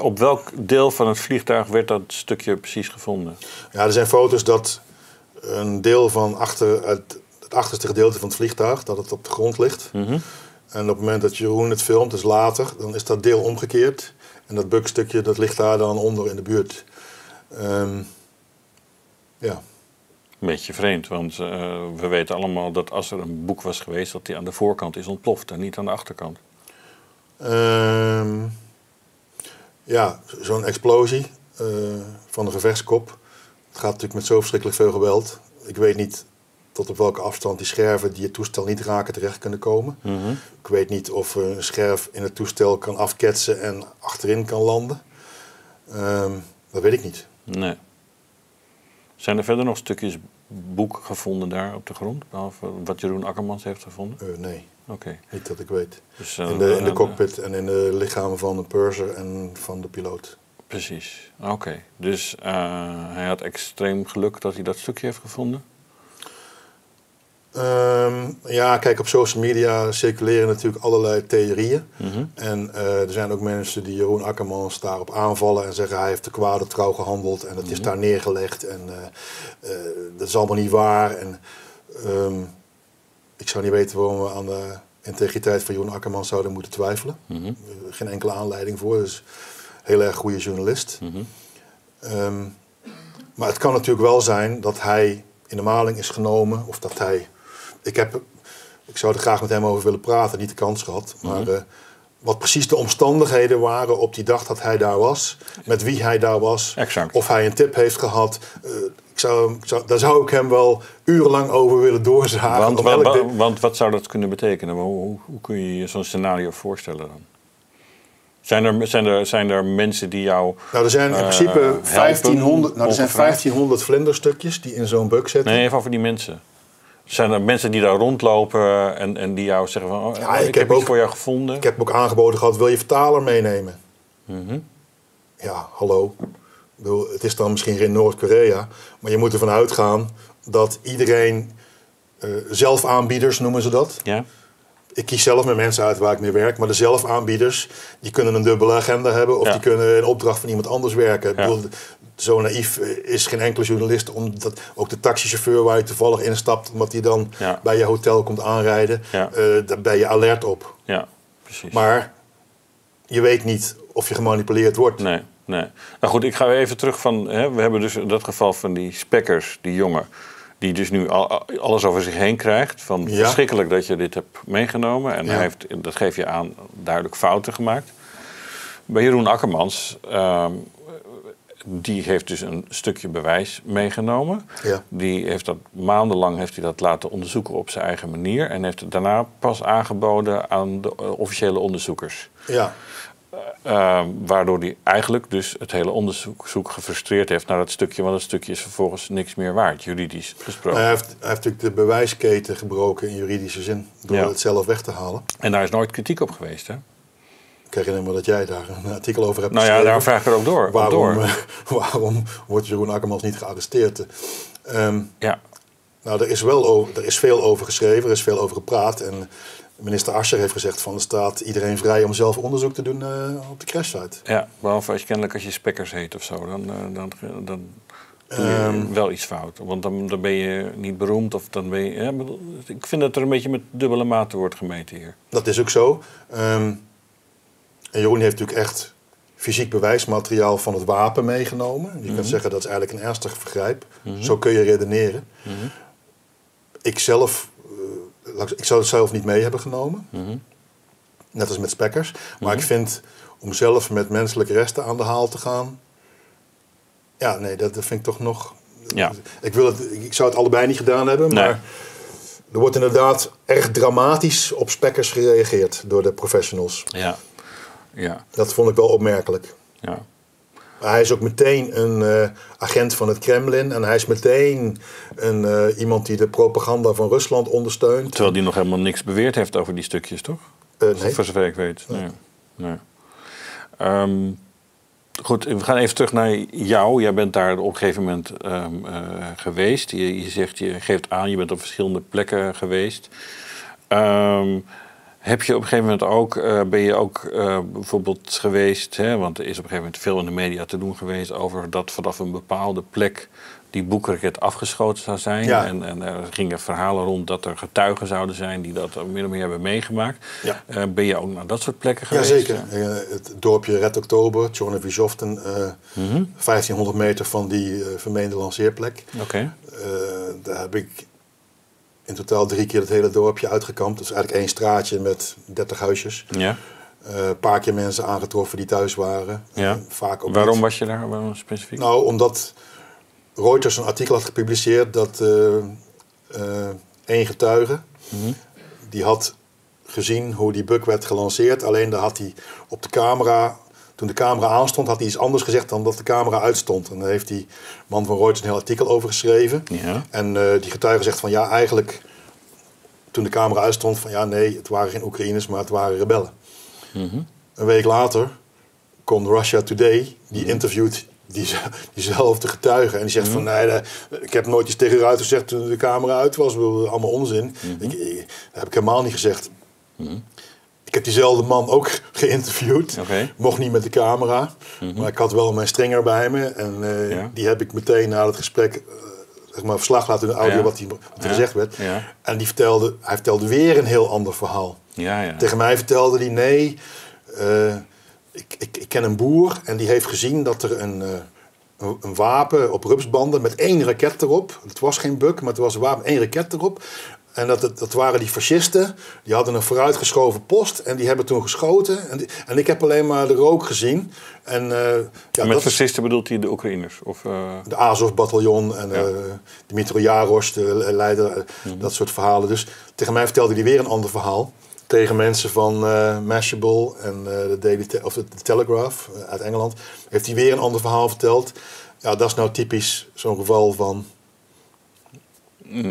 op welk deel van het vliegtuig werd dat stukje precies gevonden? Ja, er zijn foto's dat een deel van achter, het, het achterste gedeelte van het vliegtuig, dat het op de grond ligt. Mhm. En op het moment dat Jeroen het filmt, dus later, dan is dat deel omgekeerd. En dat bukstukje, dat ligt daar dan onder in de buurt. Ehm, ja, beetje vreemd, want eh, we weten allemaal dat als er een boek was geweest, dat die aan de voorkant is ontploft en niet aan de achterkant. Ehm, ja zo'n explosie eh, van de gevechtskop. Het gaat natuurlijk met zo verschrikkelijk veel geweld. Ik weet niet tot op welke afstand die scherven die het toestel niet raken terecht kunnen komen. Mhm. Ik weet niet of een scherf in het toestel kan afketsen en achterin kan landen. Ehm, dat weet ik niet. Nee. Zijn er verder nog stukjes boek gevonden daar op de grond, behalve wat Jeroen Akkermans heeft gevonden? Eh, nee, Oké. niet dat ik weet. Dus, eh, In de, in de eh, cockpit en in de lichamen van de purser en van de piloot. Precies, oké. Dus eh, hij had extreem geluk dat hij dat stukje heeft gevonden? Ehm, ja, kijk, op social media circuleren natuurlijk allerlei theorieën. Mhm. En eh, er zijn ook mensen die Jeroen Akkermans daarop aanvallen en zeggen hij heeft te kwade trouw gehandeld en het is daar neergelegd en eh, eh, dat is allemaal niet waar. En, ehm, ik zou niet weten waarom we aan de integriteit van Jeroen Akkermans zouden moeten twijfelen. Mhm. Geen enkele aanleiding voor, dus heel erg goede journalist. Mhm. Ehm, maar het kan natuurlijk wel zijn dat hij in de maling is genomen of dat hij. Ik, heb, ik zou er graag met hem over willen praten, niet de kans gehad. Maar Mhm. eh, wat precies de omstandigheden waren op die dag dat hij daar was. Met wie hij daar was. Exact. Of hij een tip heeft gehad. Eh, ik zou, ik zou, daar zou ik hem wel urenlang over willen doorzagen. Want, wa- wa- want wat zou dat kunnen betekenen? Hoe, hoe, hoe kun je je zo'n scenario voorstellen dan? Zijn er, zijn, er, zijn er mensen die jou... nou, er zijn in eh, principe helpen, 1500, nou, er zijn ongevraagd? 1500 vlinderstukjes die in zo'n buk zitten. Nee, even over die mensen. Zijn er mensen die daar rondlopen en, en die jou zeggen van... Oh, Ja, ik, ik heb, iets ook- voor jou gevonden. Ik heb ook aangeboden gehad, wil je vertaler meenemen? Mhm. Ja, hallo. Ik bedoel, het is dan misschien geen Noord-Korea, maar je moet ervan uitgaan dat iedereen, eh, zelfaanbieders noemen ze dat. Ja? Ik kies zelf met mensen uit waar ik mee werk, maar de zelfaanbieders die kunnen een dubbele agenda hebben of Ja. die kunnen in opdracht van iemand anders werken. Ik bedoel, zo naïef is geen enkele journalist, omdat ook de taxichauffeur waar je toevallig instapt, omdat hij dan Ja. bij je hotel komt aanrijden, eh, daar ben je alert op. Ja, precies. Maar je weet niet of je gemanipuleerd wordt. Nee, nee. Nou goed, ik ga weer even terug van... Hè, we hebben dus in dat geval van die spekkers, die jongen... die dus nu al, alles over zich heen krijgt. Van Ja. verschrikkelijk dat je dit hebt meegenomen. En Ja. hij heeft, dat geef je aan, duidelijk fouten gemaakt. Bij Jeroen Akkermans... ehm, die heeft dus een stukje bewijs meegenomen. Ja. Die heeft dat maandenlang heeft hij dat laten onderzoeken op zijn eigen manier. En heeft het daarna pas aangeboden aan de eh, officiële onderzoekers. Ja. Uh, waardoor hij eigenlijk dus het hele onderzoek zoek gefrustreerd heeft naar dat stukje. Want dat stukje is vervolgens niks meer waard, juridisch gesproken. Hij, heeft, hij heeft natuurlijk de bewijsketen gebroken in juridische zin. Door Ja. het zelf weg te halen. En daar is nooit kritiek op geweest, hè? Ik herinner me dat jij daar een artikel over hebt Nou ja, daarom vraag ik er ook door. Waarom, door. eh, waarom wordt Jeroen Akkermans niet gearresteerd? Ehm, Ja, nou, er is, wel over, er is veel over geschreven, er is veel over gepraat. En minister Ascher heeft gezegd van er staat iedereen vrij om zelf onderzoek te doen eh, op de crashsite. ja, behalve als je kennelijk als je spekkers heet of zo, dan, eh, dan, dan doe je Ehm. wel iets fout. Want dan, dan ben je niet beroemd of dan ben je... Ja, ik vind dat er een beetje met dubbele maten wordt gemeten hier. Dat is ook zo. Ehm, en Jeroen heeft natuurlijk echt fysiek bewijsmateriaal van het wapen meegenomen. Je Mhm. kunt zeggen dat is eigenlijk een ernstig vergrijp. Zo kun je redeneren. Mhm. Ik zelf, ik- zou het zelf niet mee hebben genomen. Mhm. Net als met spekkers. Maar ik vind om zelf met menselijke resten aan de haal te gaan. Ja, nee, dat, dat vind ik toch nog. Ja. Ik, wil het, ik zou het allebei niet gedaan hebben. Nee. Maar er wordt inderdaad erg dramatisch op spekkers gereageerd door de professionals. Ja, ja, Dat vond ik wel opmerkelijk. ja. Hij is ook meteen een eh, agent van het Kremlin. En hij is meteen een, eh, iemand die de propaganda van Rusland ondersteunt. Terwijl die nog helemaal niks beweerd heeft over die stukjes, toch? Eh, nee. Voor zover ik weet. Nee. nee. Ehm, goed, we gaan even terug naar jou. Jij bent daar op een gegeven moment ehm, eh, geweest. Je, je zegt, je geeft aan, je bent op verschillende plekken geweest. Ehm, heb je op een gegeven moment ook, eh, ben je ook eh, bijvoorbeeld geweest, hè, want er is op een gegeven moment veel in de media te doen geweest over dat vanaf een bepaalde plek die boekraket afgeschoten zou zijn. Ja. En, en er gingen verhalen rond dat er getuigen zouden zijn die dat min of meer hebben meegemaakt. Ja. Eh, ben je ook naar dat soort plekken geweest? Jazeker. Eh, het dorpje Red Oktober, Tjornevisjoften, eh Mhm. 1500 meter van die vermeende lanceerplek. Oké. Daar heb ik in totaal drie keer het hele dorpje uitgekampt. Dus eigenlijk één straatje met 30 huisjes. Ja. Eh, Een paar keer mensen aangetroffen die thuis waren. Ja. Eh, vaak ook Waarom niet. was je daar waarom specifiek? Nou, omdat Reuters een artikel had gepubliceerd dat eh, één getuige, Mhm. die had gezien hoe die bug werd gelanceerd. Alleen daar had hij op de camera, toen de camera aanstond, had hij iets anders gezegd dan dat de camera uitstond. En daar heeft die man van Reuters een heel artikel over geschreven. Ja. En eh, die getuige zegt van ja, eigenlijk toen de camera uitstond van ja, nee, het waren geen Oekraïners, maar het waren rebellen. Mhm. Een week later kon Russia Today, die interviewt die, diezelfde getuige. En die zegt van, nee, eh, ik heb nooit iets tegen u uitgezegd toen de camera uit was. Allemaal onzin. ik, ik- dat heb ik helemaal niet gezegd. Ik heb diezelfde man ook geïnterviewd. Oké. Mocht niet met de camera. Maar ik had wel mijn stringer bij me. En eh, Ja. die heb ik meteen na het gesprek... eh, zeg maar verslag laten in de audio Ja. wat, er Ja. gezegd werd. En die vertelde, hij vertelde weer een heel ander verhaal. Ja, ja. Tegen mij vertelde hij, nee, eh, ik, ik, ik ken een boer en die heeft gezien dat er een, een, een wapen op rupsbanden met één raket erop. Het was geen buk, maar het was een wapen, één raket erop. En dat, dat, dat waren die fascisten. Die hadden een vooruitgeschoven post. En die hebben toen geschoten. En, die- en ik heb alleen maar de rook gezien. En eh, ja, Met dat, fascisten bedoelt hij de Oekraïners? Of, eh, de Azov-bataljon en eh Dimitro Jaros, de leider, Mhm. dat soort verhalen. Dus tegen mij vertelde hij weer een ander verhaal. Tegen mensen van Mashable en de, Daily Te- of de Telegraph uit Engeland. Heeft hij weer een ander verhaal verteld. Ja, dat is nou typisch zo'n geval van...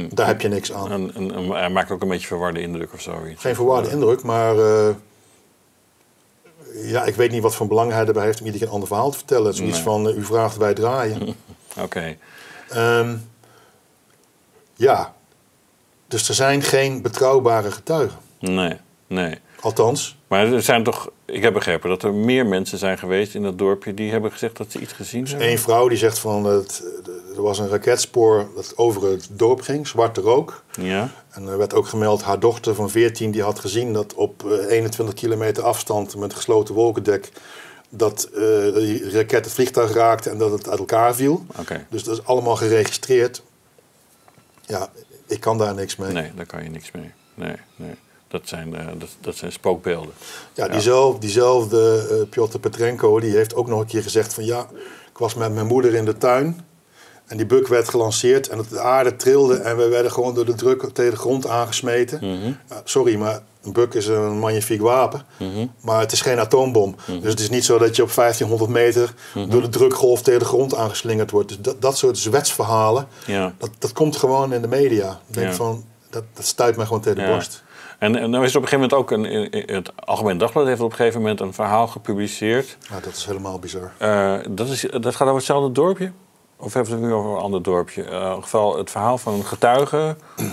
Daar heb je niks aan. een, een- hij maakt ook een beetje verwarde indruk of zoiets. Geen verwaarde indruk, maar... eh, ja, ik weet niet wat voor belang hij erbij heeft om iedere keer een ander verhaal te vertellen. Het is Zoiets Nee. van, eh, u vraagt, wij draaien. Oké. Ehm, ja, dus er zijn geen betrouwbare getuigen. Nee, nee. Althans, Maar er zijn toch, ik heb begrepen dat er meer mensen zijn geweest in dat dorpje die hebben gezegd dat ze iets gezien hebben. één vrouw die zegt van het, er was een raketspoor dat over het dorp ging, zwarte rook. Ja, En er werd ook gemeld, haar dochter van 14 die had gezien dat op eh, 21 kilometer afstand met gesloten wolkendek dat eh, die raket het vliegtuig raakte en dat het uit elkaar viel. oké. Dus dat is allemaal geregistreerd. Ja, ik kan daar niks mee. Nee, daar kan je niks mee. Nee, nee. Dat zijn, eh, dat, dat zijn spookbeelden. Ja, diezelfde, diezelfde eh, Piotr Petrenko die heeft ook nog een keer gezegd van ja, ik was met mijn moeder in de tuin en die buk werd gelanceerd en de aarde trilde en we werden gewoon door de druk tegen de grond aangesmeten. Mhm. Ja, sorry, maar een buk is een magnifiek wapen, Mhm. maar het is geen atoombom. Dus het is niet zo dat je op 1500 meter Mhm. door de drukgolf tegen de grond aangeslingerd wordt. Dus dat, dat soort zwetsverhalen, Ja. dat, dat komt gewoon in de media. Ik denk Ja. van, dat, dat stuit mij gewoon tegen de Ja. borst. En, en nou is er op een gegeven moment ook een, het Algemeen Dagblad heeft op een gegeven moment een verhaal gepubliceerd. Nou, dat is helemaal bizar. Eh, dat, is, dat gaat over hetzelfde dorpje? Of hebben we het nu over een ander dorpje? Eh, in ieder geval het verhaal van een getuige.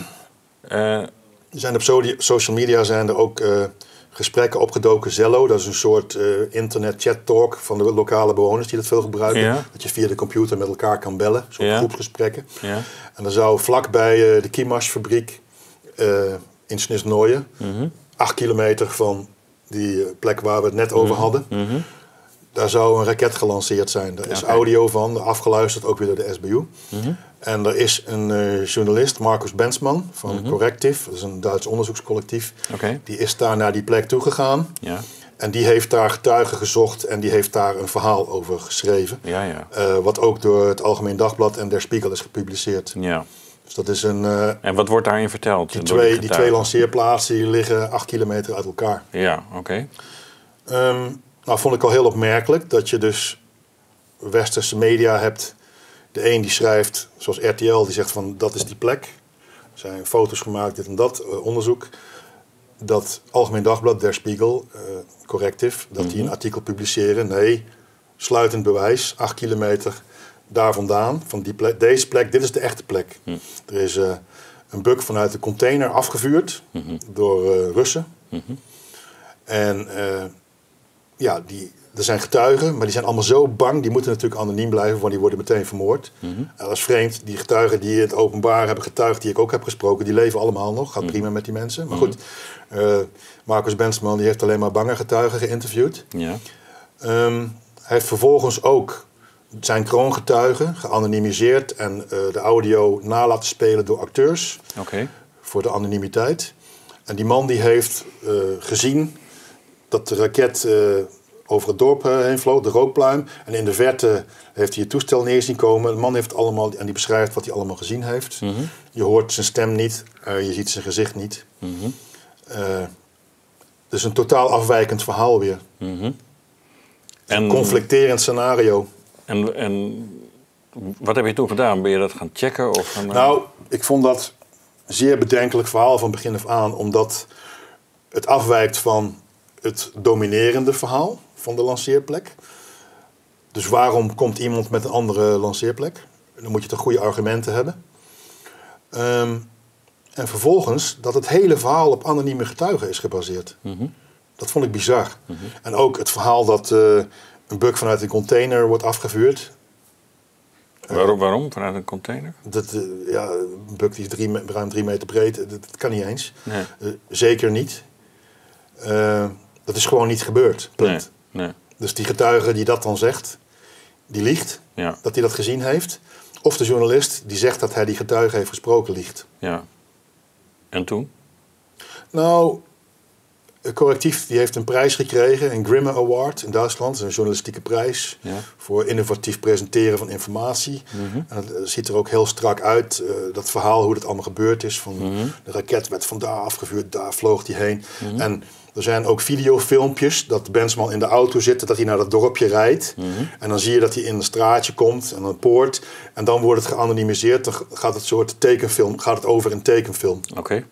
Eh, Er zijn op so- social media zijn er ook eh, gesprekken opgedoken. Zello, dat is een soort internet chat talk van de lokale bewoners die dat veel gebruiken. Ja. Dat je via de computer met elkaar kan bellen, soort Ja. groepsgesprekken. ja. En dan zou vlakbij de Kimash-fabriek in Snisnooien, Mhm. acht kilometer van die plek waar we het net over hadden, Mhm. Daar zou een raket gelanceerd zijn. Daar is audio van, afgeluisterd ook weer door de SBU. Mhm. En er is een eh, journalist, Marcus Bensman van Mhm. Corrective, dat is een Duits onderzoekscollectief. Die is daar naar die plek toegegaan. Ja. En die heeft daar getuigen gezocht en die heeft daar een verhaal over geschreven. Ja, ja. Eh, wat ook door het Algemeen Dagblad en Der Spiegel is gepubliceerd. ja. Dus dat is een. eh, En wat wordt daarin verteld? die, twee, die twee lanceerplaatsen die liggen acht kilometer uit elkaar. Ja, oké. Ehm, nou, vond ik al heel opmerkelijk dat je dus westerse media hebt. De een die schrijft, zoals RTL, die zegt van dat is die plek. Er zijn foto's gemaakt, dit en dat, eh, onderzoek. Dat Algemeen Dagblad, Der Spiegel, eh Corrective, dat die een artikel publiceren. Nee, sluitend bewijs, acht kilometer daar vandaan, van die plek, deze plek, dit is de echte plek. Er is eh, een buk vanuit de container afgevuurd door eh, Russen. En ja, die, er zijn getuigen, maar die zijn allemaal zo bang. Die moeten natuurlijk anoniem blijven, want die worden meteen vermoord. En dat is vreemd. Die getuigen die in het openbaar hebben getuigd, die ik ook heb gesproken, die leven allemaal nog. Gaat prima met die mensen. Maar goed, eh, Marcus Bensman die heeft alleen maar bange getuigen geïnterviewd. Ja. Ehm, hij heeft vervolgens ook zijn kroongetuigen geanonimiseerd en eh, de audio na laten spelen door acteurs Oké. voor de anonimiteit. En die man die heeft eh, gezien dat de raket eh, over het dorp eh, heen vloog, de rookpluim. En in de verte heeft hij het toestel neer zien komen. De man heeft allemaal, en die beschrijft wat hij allemaal gezien heeft. Je hoort zijn stem niet, eh, je ziet zijn gezicht niet. Eh, dus een totaal afwijkend verhaal weer. En, Conflicterend scenario. en, en wat heb je toen gedaan? Ben je dat gaan checken? Of gaan, Nou, ik vond dat een zeer bedenkelijk verhaal van begin af aan, omdat het afwijkt van het dominerende verhaal van de lanceerplek. Dus waarom komt iemand met een andere lanceerplek? Dan moet je toch goede argumenten hebben. Ehm, en vervolgens dat het hele verhaal op anonieme getuigen is gebaseerd. Dat vond ik bizar. En ook het verhaal dat eh, een buk vanuit een container wordt afgevuurd. waarom, waarom? Vanuit een container? Dat, eh, ja, een buk die is drie, ruim drie meter breed, dat, dat kan niet eens. Nee. Eh, zeker niet. Eh, dat is gewoon niet gebeurd. Punt. Nee. nee. Dus die getuige die dat dan zegt, die liegt. Ja. Dat hij dat gezien heeft. Of de journalist die zegt dat hij die getuige heeft gesproken, liegt. Ja. En toen? Nou, Correctief die heeft een prijs gekregen, een Grimme Award in Duitsland. Dat is een journalistieke prijs Ja. voor innovatief presenteren van informatie. Mhm. En het ziet er ook heel strak uit, eh, dat verhaal, hoe dat allemaal gebeurd is. Van Mhm. De raket werd van daar afgevuurd, daar vloog die heen. En er zijn ook videofilmpjes dat Bensman in de auto zit, dat hij naar dat dorpje rijdt. Mhm. En dan zie je dat hij in een straatje komt en een poort. En dan wordt het geanonimiseerd, dan gaat het soort tekenfilm, gaat het over in tekenfilm. Oké.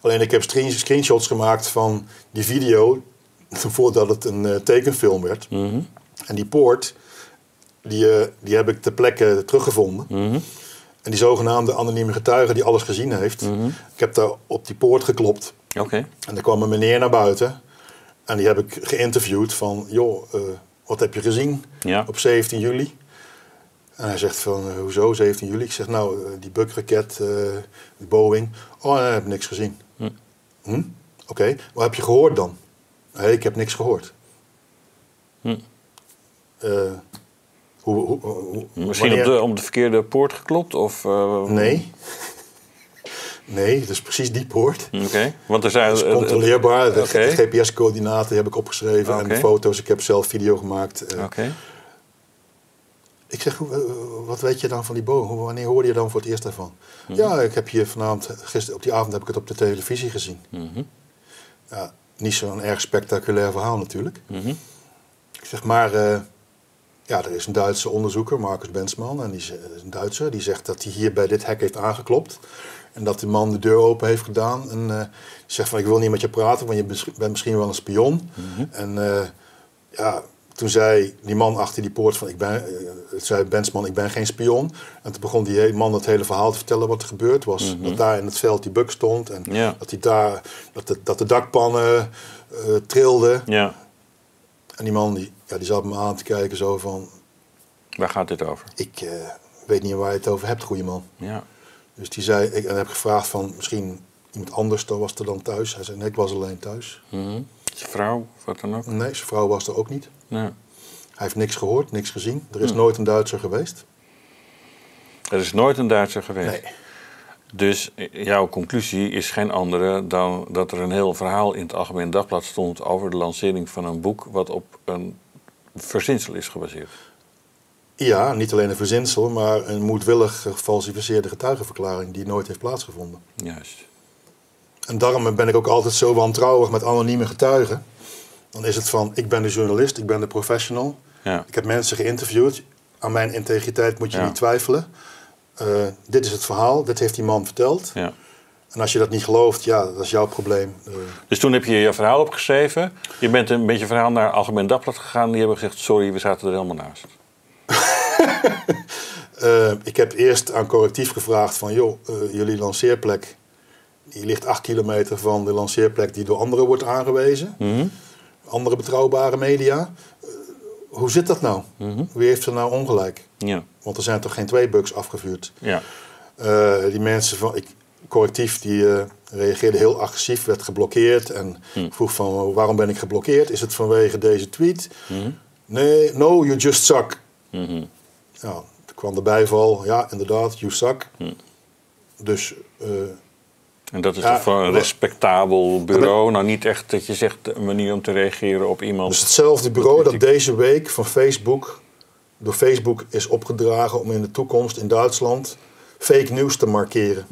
Alleen ik heb screen- screenshots gemaakt van die video voordat het een eh, tekenfilm werd. Mhm. En die poort, die, eh, die heb ik ter plekke teruggevonden. Mhm. En die zogenaamde anonieme getuige die alles gezien heeft. Ik heb daar op die poort geklopt. Oké. En er kwam een meneer naar buiten. En die heb ik geïnterviewd van, joh, eh, wat heb je gezien Ja. op 17 juli? En hij zegt van, eh, hoezo 17 juli? Ik zeg, nou, eh, die bukraket, die Boeing. Oh, nee, ik heb niks gezien. Hm. Hm? Oké, wat heb je gehoord dan? Nee, ik heb niks gehoord. Hm. Hoe, hoe, hoe- Misschien wanneer- op de, op de verkeerde poort geklopt? Of, Nee. Nee, dat is precies die poort. Oké. Want er zijn... Dat is controleerbaar. De, Oké. de GPS-coördinaten heb ik opgeschreven en de foto's. Ik heb zelf video gemaakt. Eh, Oké. Ik zeg, eh, wat weet je dan van die boom? Wanneer hoorde je dan voor het eerst daarvan? Ja, ik heb hier vanavond, gisteren op die avond heb ik het op de televisie gezien. Mhm. Ja, niet zo'n erg spectaculair verhaal natuurlijk. Mhm. Ik zeg, maar eh, ja, er is een Duitse onderzoeker, Marcus Bensman, en die is een Duitser, die zegt dat hij hier bij dit hek heeft aangeklopt. En dat die man de deur open heeft gedaan. En eh, die zegt van, ik wil niet met je praten, want je bent misschien wel een spion. En eh, ja, toen zei die man achter die poort van, ik ben, eh, zei Bensman, ik ben geen spion. En toen begon die man het hele verhaal te vertellen wat er gebeurd was. Dat daar in het veld die buk stond en Ja. dat, hij daar, dat, de, dat de dakpannen trilden. Ja. En die man die, ja, die zat me aan te kijken zo van... Waar gaat dit over? Ik weet niet waar je het over hebt, goede man. Ja. Dus die zei... Ik, en heb gevraagd van misschien iemand anders dan was er dan thuis. Hij zei nee, ik was alleen thuis. Mhm. Je vrouw, of wat dan ook? Nee, zijn vrouw was er ook niet. Ja. Hij heeft niks gehoord, niks gezien. Er is nooit een Duitser geweest. Er is nooit een Duitser geweest. Nee. Dus jouw conclusie is geen andere dan dat er een heel verhaal in het Algemeen Dagblad stond over de lancering van een boek wat op een verzinsel is gebaseerd. Ja, niet alleen een verzinsel, maar een moedwillig gefalsificeerde getuigenverklaring die nooit heeft plaatsgevonden. Juist. En daarom ben ik ook altijd zo wantrouwig met anonieme getuigen. Dan is het van, ik ben de journalist, ik ben de professional. Ja. Ik heb mensen geïnterviewd. Aan mijn integriteit moet je Ja. niet twijfelen. Eh, dit is het verhaal, dit heeft die man verteld. ja. En als je dat niet gelooft, ja, dat is jouw probleem. Eh, Dus toen heb je je verhaal opgeschreven. Je bent een beetje verhaal naar Algemeen Dagblad gegaan. Die hebben gezegd, sorry, we zaten er helemaal naast. eh, ik heb eerst aan correctief gevraagd van... joh, eh, jullie lanceerplek... die ligt acht kilometer van de lanceerplek die door anderen wordt aangewezen. Mhm. Andere betrouwbare media. Eh, hoe zit dat nou? Wie heeft er nou ongelijk? Ja. Want er zijn toch geen twee bugs afgevuurd? Ja. Die mensen van ik, correctief die eh, reageerden heel agressief, werd geblokkeerd en vroeg van waarom ben ik geblokkeerd? Is het vanwege deze tweet? Nee, no, you just suck. Mhm. Ja, toen kwam de bijval, ja inderdaad, you suck. Dus eh, En dat is Ja, toch voor een respectabel bureau. Nou, niet echt dat je zegt een manier om te reageren op iemand. dus hetzelfde bureau dat deze week van Facebook door Facebook is opgedragen om in de toekomst in Duitsland fake news te markeren.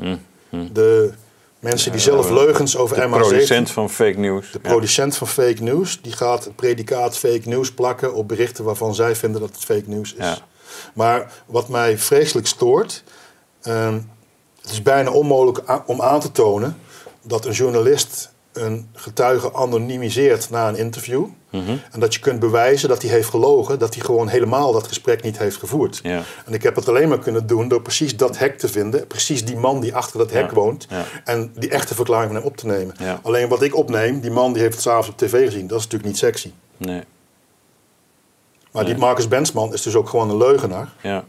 De mensen die zelf leugens over de MH17 producent van fake news. De Ja. producent van fake news die gaat het predicaat fake news plakken op berichten waarvan zij vinden dat het fake news is. Ja. Maar wat mij vreselijk stoort, ehm, het is bijna onmogelijk om aan te tonen dat een journalist een getuige anonimiseert na een interview. Mhm. En dat je kunt bewijzen dat hij heeft gelogen, dat hij gewoon helemaal dat gesprek niet heeft gevoerd. Ja. En ik heb het alleen maar kunnen doen door precies dat hek te vinden. Precies die man die achter dat hek Ja. woont. Ja. En die echte verklaring van hem op te nemen. Alleen wat ik opneem, die man die heeft het s'avonds op tv gezien. Dat is natuurlijk niet sexy. Nee. Maar die Marcus Bensman is dus ook gewoon een leugenaar. Ja.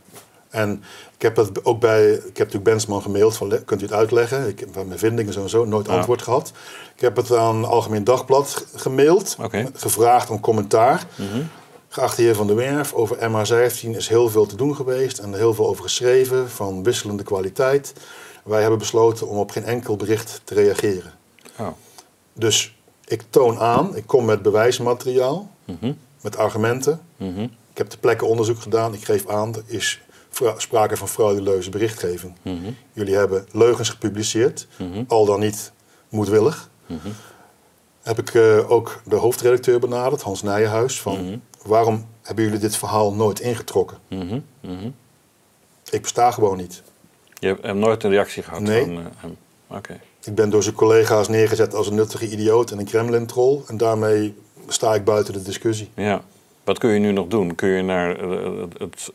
En ik heb dat ook bij, ik heb natuurlijk Bensman gemaild van, kunt u het uitleggen? Ik heb mijn vindingen zo en zo nooit Ja. antwoord gehad. Ik heb het aan Algemeen Dagblad gemaild, gevraagd om commentaar. Mhm. Geachte heer Van der Werf, over MH17 is heel veel te doen geweest en er heel veel over geschreven, van wisselende kwaliteit. wij hebben besloten om op geen enkel bericht te reageren. Oh. Dus ik toon aan, ik kom met bewijsmateriaal, Mhm. met argumenten. Mhm. Ik heb ter plekke onderzoek gedaan. Ik geef aan, er is sprake van frauduleuze berichtgeving. Mhm. Jullie hebben leugens gepubliceerd, Mhm. al dan niet moedwillig. Heb ik eh, ook de hoofdredacteur benaderd, Hans Nijenhuis, van waarom hebben jullie dit verhaal nooit ingetrokken? Ik besta gewoon niet. Je hebt hem nooit een reactie gehad Nee. van eh, hem? Oké. Ik ben door zijn collega's neergezet als een nuttige idioot en een Kremlin-troll. En daarmee sta ik buiten de discussie. Ja. Wat kun je nu nog doen? Kun je naar eh, het,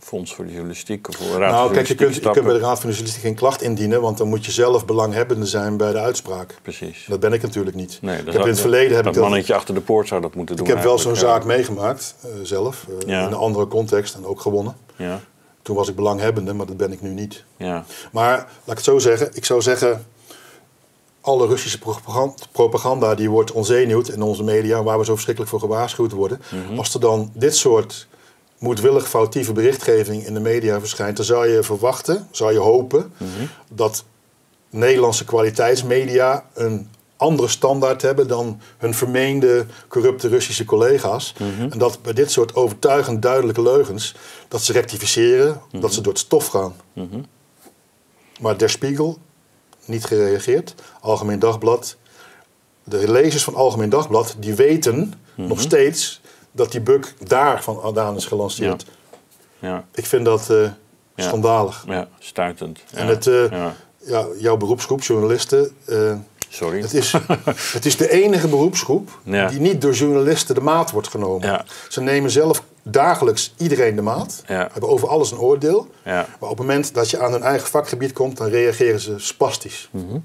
Fonds voor de Journalistiek of de Raad nou, voor kijk, je kunt, je kunt bij de Raad van de Journalistiek geen klacht indienen, want dan moet je zelf belanghebbende zijn bij de uitspraak. Precies. Dat ben ik natuurlijk niet. Nee, ik heb in het verleden heb dat ik dat, mannetje achter de poort zou dat moeten doen. ik heb wel zo'n zaak meegemaakt eh, zelf, eh, Ja. in een andere context en ook gewonnen. Ja, Toen was ik belanghebbende, maar dat ben ik nu niet. ja. Maar laat ik het zo zeggen, ik zou zeggen, alle Russische propaganda, die wordt onzenuwd in onze media, waar we zo verschrikkelijk voor gewaarschuwd worden. Mhm. Als er dan dit soort moedwillig foutieve berichtgeving in de media verschijnt, dan zou je verwachten, zou je hopen, Mhm. dat Nederlandse kwaliteitsmedia een andere standaard hebben dan hun vermeende corrupte Russische collega's. Mhm. En dat bij dit soort overtuigend duidelijke leugens, dat ze rectificeren, dat ze door het stof gaan. Maar Der Spiegel, niet gereageerd. Algemeen Dagblad. De lezers van Algemeen Dagblad, die weten Mhm. nog steeds dat die bug daar van is gelanceerd. Ja, Ik vind dat eh, Ja. schandalig. ja, stuitend. En Ja, het, eh, ja. Ja, jouw beroepsgroep, journalisten, eh, Sorry. het, is, het is de enige beroepsgroep Ja. die niet door journalisten de maat wordt genomen. Ja. Ze nemen zelf dagelijks iedereen de maat, Ja. hebben over alles een oordeel. Ja. Maar op het moment dat je aan hun eigen vakgebied komt, dan reageren ze spastisch. Mhm.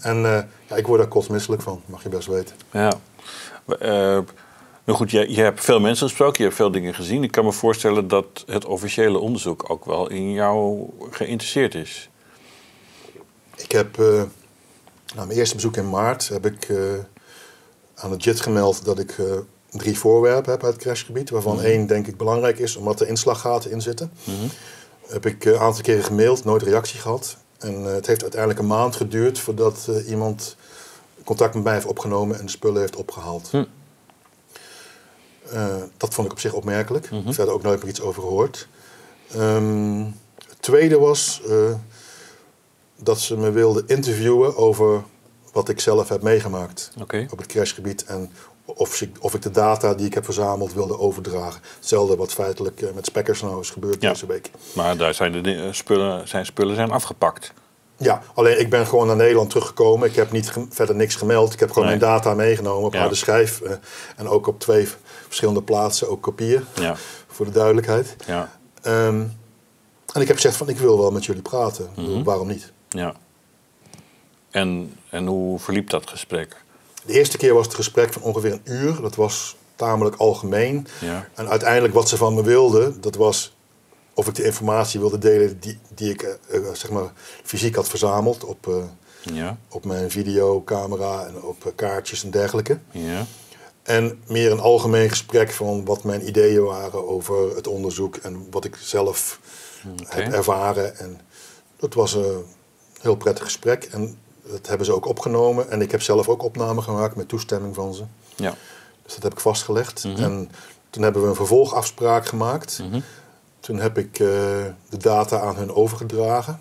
En eh, ja, ik word daar kotsmisselijk van, mag je best weten. Ja. Nou goed, je, je hebt veel mensen gesproken, je hebt veel dingen gezien. Ik kan me voorstellen dat het officiële onderzoek ook wel in jou geïnteresseerd is. Ik heb eh, na mijn eerste bezoek in maart heb ik aan het JIT gemeld dat ik drie voorwerpen heb uit het crashgebied. Waarvan één denk ik belangrijk is, omdat er inslaggaten in zitten. Heb ik eh, een aantal keren gemaild, nooit reactie gehad. En eh, het heeft uiteindelijk een maand geduurd voordat eh, iemand contact met mij heeft opgenomen en de spullen heeft opgehaald. Eh, dat vond ik op zich opmerkelijk. Verder ook nooit meer iets over gehoord. Ehm, het tweede was dat ze me wilden interviewen over wat ik zelf heb meegemaakt op het crashgebied. En of ik, of ik de data die ik heb verzameld wilde overdragen. Hetzelfde wat feitelijk eh, met Spekkers nou is gebeurd Ja. deze week. Maar daar zijn de eh, spullen, zijn spullen zijn afgepakt. Ja, alleen ik ben gewoon naar Nederland teruggekomen. Ik heb niet verder niks gemeld. Ik heb gewoon Nee. mijn data meegenomen op Ja. harde schijf. eh, en ook op twee verschillende plaatsen, ook kopieën. Ja. Voor de duidelijkheid. Ja. Ehm, en ik heb gezegd van ik wil wel met jullie praten. Mhm. Waarom niet? ja. En, en hoe verliep dat gesprek? De eerste keer was het gesprek van ongeveer een uur. Dat was tamelijk algemeen. Ja. En uiteindelijk wat ze van me wilden, dat was of ik de informatie wilde delen die, die ik eh, eh, zeg maar fysiek had verzameld op, eh, Ja. op mijn videocamera en op kaartjes en dergelijke. Ja. En meer een algemeen gesprek van wat mijn ideeën waren over het onderzoek en wat ik zelf heb ervaren. En dat was een heel prettig gesprek en dat hebben ze ook opgenomen. En ik heb zelf ook opnamen gemaakt met toestemming van ze. Ja. Dus dat heb ik vastgelegd. Mhm. En toen hebben we een vervolgafspraak gemaakt. Mhm. Toen heb ik eh, de data aan hun overgedragen.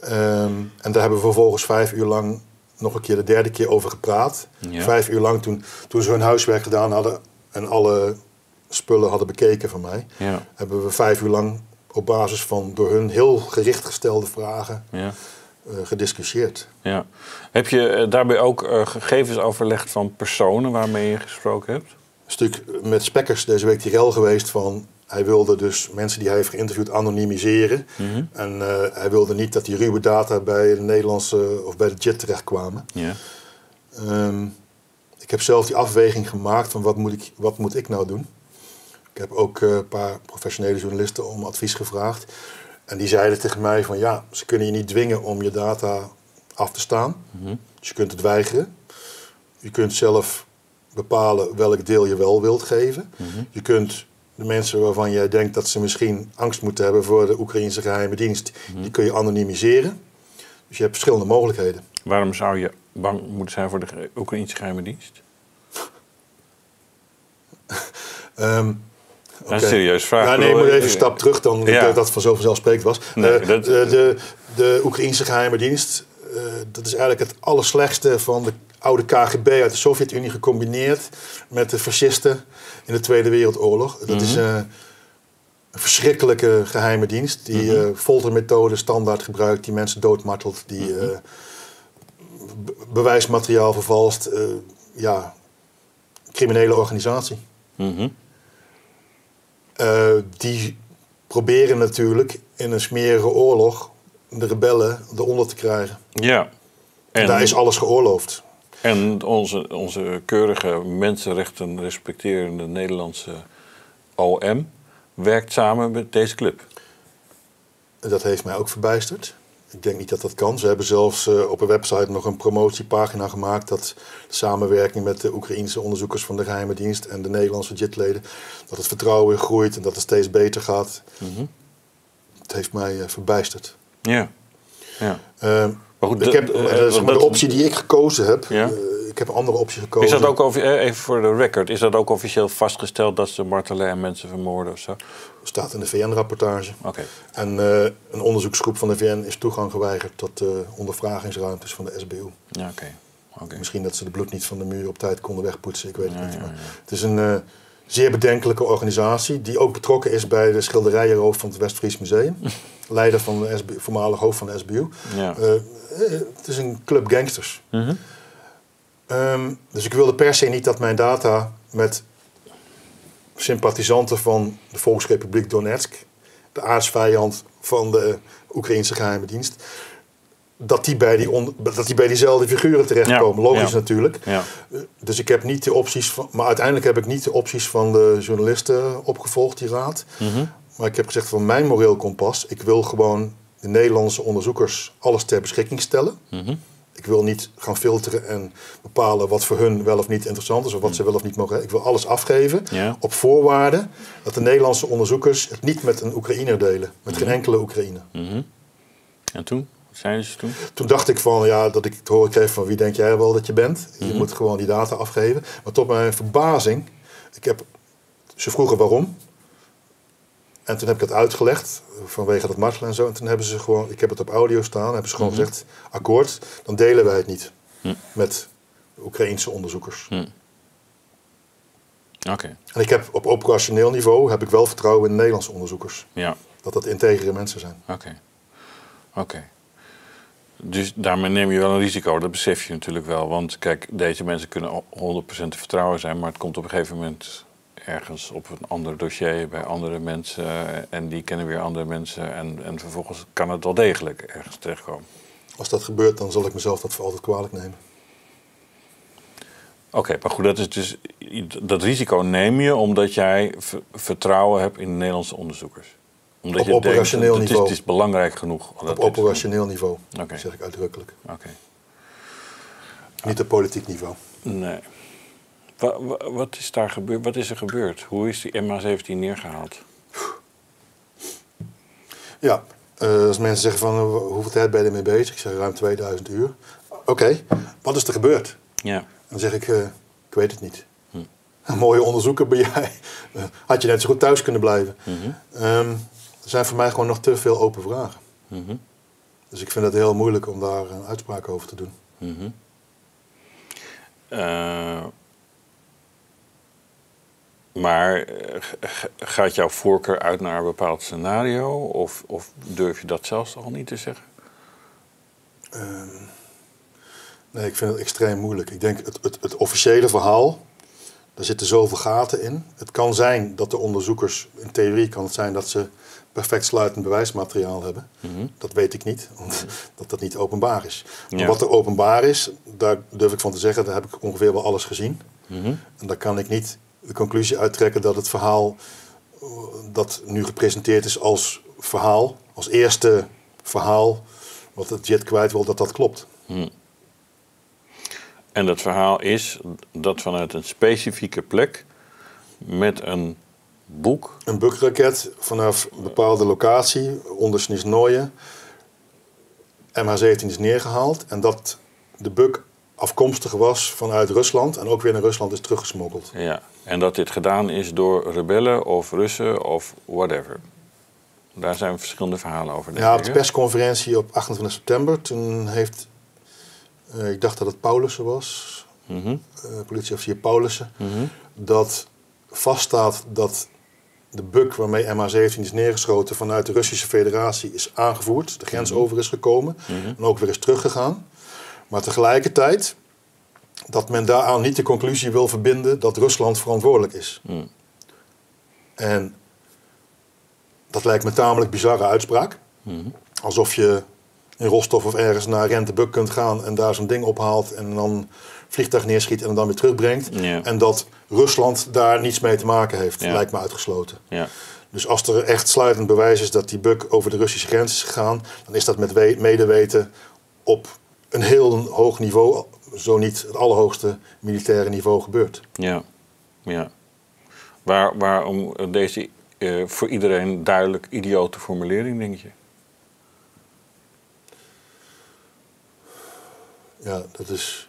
Ehm, en daar hebben we vervolgens vijf uur lang nog een keer de derde keer over gepraat. Ja. Vijf uur lang toen, toen ze hun huiswerk gedaan hadden en alle spullen hadden bekeken van mij, Ja. hebben we vijf uur lang op basis van door hun heel gericht gestelde vragen Ja. Eh, gediscussieerd. ja. Heb je eh, daarbij ook eh, gegevens overlegd van personen waarmee je gesproken hebt? Een stuk met Spekkers deze week die rel geweest van... hij wilde dus mensen die hij heeft geïnterviewd anonimiseren. Mhm. En hij wilde niet dat die ruwe data bij de Nederlandse of bij de JIT terechtkwamen. Ja. Ehm, ik heb zelf die afweging gemaakt van wat moet ik, wat moet ik nou doen. Ik heb ook een paar professionele journalisten om advies gevraagd. En die zeiden tegen mij van ja, ze kunnen je niet dwingen om je data af te staan. Mhm. Dus je kunt het weigeren. Je kunt zelf bepalen welk deel je wel wilt geven. Mhm. Je kunt de mensen waarvan jij denkt dat ze misschien angst moeten hebben voor de Oekraïnse geheime dienst, die kun je anonimiseren. Dus je hebt verschillende mogelijkheden. Waarom zou je bang moeten zijn voor de Oekraïnse geheime dienst? Ehm, Een oké. serieuze vraag. Ja, Ik nee, ik moet even een eh, stap terug dan, Ja. dat dat van zo vanzelfsprekend was. Nee, Eh, dat- de, de, de Oekraïnse geheime dienst, eh, dat is eigenlijk het allerslechtste van de oude KGB uit de Sovjet-Unie gecombineerd met de fascisten in de Tweede Wereldoorlog. Dat is eh, een verschrikkelijke geheime dienst die eh foltermethoden standaard gebruikt, die mensen doodmartelt, die eh, be- bewijsmateriaal vervalst. eh, ja, criminele organisatie. Eh, die proberen natuurlijk in een smerige oorlog de rebellen eronder te krijgen. Ja. En, Daar is alles geoorloofd. en onze, onze keurige mensenrechten respecterende Nederlandse OM werkt samen met deze club. Dat heeft mij ook verbijsterd. Ik denk niet dat dat kan. Ze hebben zelfs eh, op een website nog een promotiepagina gemaakt dat de samenwerking met de Oekraïnse onderzoekers van de geheime dienst en de Nederlandse JIT-leden, dat het vertrouwen groeit en dat het steeds beter gaat. Mhm. Het heeft mij eh, verbijsterd. Ja. ja. Eh, Maar goed, ik de- heb, eh, de optie die ik gekozen heb, Ja. Ik heb andere optie gekozen. Is dat ook, eh, even voor de record, is dat ook officieel vastgesteld dat ze martelen en mensen vermoorden of zo? staat in de VN-rapportage. Oké. En eh, een onderzoeksgroep van de VN is toegang geweigerd tot de ondervragingsruimtes van de SBU. Ja, oké. Oké. Misschien dat ze de bloed niet van de muur op tijd konden wegpoetsen, ik weet het Ja, niet. ja, Maar ja. Het is een eh, zeer bedenkelijke organisatie die ook betrokken is bij de schilderijenroof van het Westfries Museum. Leider van de SBU, voormalig hoofd van de SBU. Ja. Eh, eh, het is een club gangsters. Mhm. Ehm, dus ik wilde per se niet dat mijn data met sympathisanten van de Volksrepubliek Donetsk, de aardsvijand van de Oekraïnse geheime dienst, dat die bij, die on- dat die bij diezelfde figuren terechtkomen. Ja, Logisch ja. natuurlijk. Ja. Eh, Dus ik heb niet de opties van, maar uiteindelijk heb ik niet de opties van de journalisten opgevolgd, die raad. Mhm. Maar ik heb gezegd van mijn moreel kompas, ik wil gewoon de Nederlandse onderzoekers alles ter beschikking stellen. Mhm. Ik wil niet gaan filteren en bepalen wat voor hun wel of niet interessant is of wat ze wel of niet mogen. Ik wil alles afgeven Ja. op voorwaarde dat de Nederlandse onderzoekers het niet met een Oekraïner delen. Met geen enkele Oekraïner. Mhm. En toen? Wat zeiden ze toen? Toen dacht ik van ja, dat ik het horen kreeg van wie denk jij wel dat je bent. Je moet gewoon die data afgeven. Maar tot mijn verbazing, ik heb, ze vroegen waarom. En toen heb ik het uitgelegd vanwege dat martelen en zo. En toen hebben ze gewoon, ik heb het op audio staan, hebben ze gewoon gezegd, akkoord, dan delen wij het niet met de Oekraïnse onderzoekers. Oké. En ik heb op operationeel niveau heb ik wel vertrouwen in de Nederlandse onderzoekers. Ja. Dat dat integere mensen zijn. Oké. Oké. Dus daarmee neem je wel een risico, dat besef je natuurlijk wel. Want kijk, deze mensen kunnen al 100% te vertrouwen zijn, maar het komt op een gegeven moment ergens op een ander dossier bij andere mensen en die kennen weer andere mensen en, en vervolgens kan het wel degelijk ergens terechtkomen. Als dat gebeurt, dan zal ik mezelf dat voor altijd kwalijk nemen. Oké, maar goed, dat is dus dat risico neem je omdat jij vertrouwen hebt in de Nederlandse onderzoekers. Omdat Op je denkt, operationeel het is, niveau. het is belangrijk genoeg. Op dit- operationeel niveau, Oké. zeg ik uitdrukkelijk. Oké. Niet op politiek niveau. Nee. Wa- wa- wat is daar gebeurd? Wat is er gebeurd? Hoe is die MH17 neergehaald? Ja, eh, als mensen zeggen van eh, hoeveel tijd ben je ermee bezig? Ik zeg ruim 2000 uur. Oké, wat is er gebeurd? Ja. Dan zeg ik, eh, ik weet het niet. Een mooie onderzoeker ben jij. Had je net zo goed thuis kunnen blijven. Ehm, er zijn voor mij gewoon nog te veel open vragen. Mhm. Dus ik vind het heel moeilijk om daar een uitspraak over te doen. Mhm. Eh, maar eh, gaat jouw voorkeur uit naar een bepaald scenario? Of, of durf je dat zelfs al niet te zeggen? Nee, ik vind het extreem moeilijk. Ik denk het, het, het officiële verhaal, daar zitten zoveel gaten in. Het kan zijn dat de onderzoekers, in theorie kan het zijn dat ze perfect sluitend bewijsmateriaal hebben. Dat weet ik niet, want dat dat niet openbaar is. Maar Ja. wat er openbaar is, daar durf ik van te zeggen, daar heb ik ongeveer wel alles gezien. En daar kan ik niet de conclusie uittrekken dat het verhaal dat nu gepresenteerd is als verhaal, als eerste verhaal, wat het jet kwijt wil, dat dat klopt. En dat verhaal is dat vanuit een specifieke plek met een Boek? Een bukraket vanaf een bepaalde locatie, onder Snisnooien. MH17 is neergehaald en dat de buk afkomstig was vanuit Rusland en ook weer naar Rusland is teruggesmokkeld. Ja. En dat dit gedaan is door rebellen of Russen of whatever. Daar zijn verschillende verhalen over. Ja, op de persconferentie op 28 september, toen heeft, eh, ik dacht dat het Paulussen was, Mhm, eh, politieofficier Paulussen, mhm. dat vaststaat dat de buk waarmee MH17 is neergeschoten vanuit de Russische Federatie is aangevoerd, de grens over is gekomen en ook weer is teruggegaan. Maar tegelijkertijd dat men daaraan niet de conclusie wil verbinden dat Rusland verantwoordelijk is. Mm. En dat lijkt me een tamelijk bizarre uitspraak. Alsof je in Rostov of ergens naar Rentebuk kunt gaan en daar zo'n ding ophaalt en dan vliegtuig neerschiet en hem dan weer terugbrengt. En dat Rusland daar niets mee te maken heeft, lijkt me uitgesloten. Ja. Dus als er echt sluitend bewijs is dat die buk over de Russische grens is gegaan, dan is dat met we- medeweten op een heel hoog niveau, zo niet het allerhoogste militaire niveau gebeurd. Ja, ja. Waar, waarom deze eh, voor iedereen duidelijk idiote formulering, denk je? Ja, dat is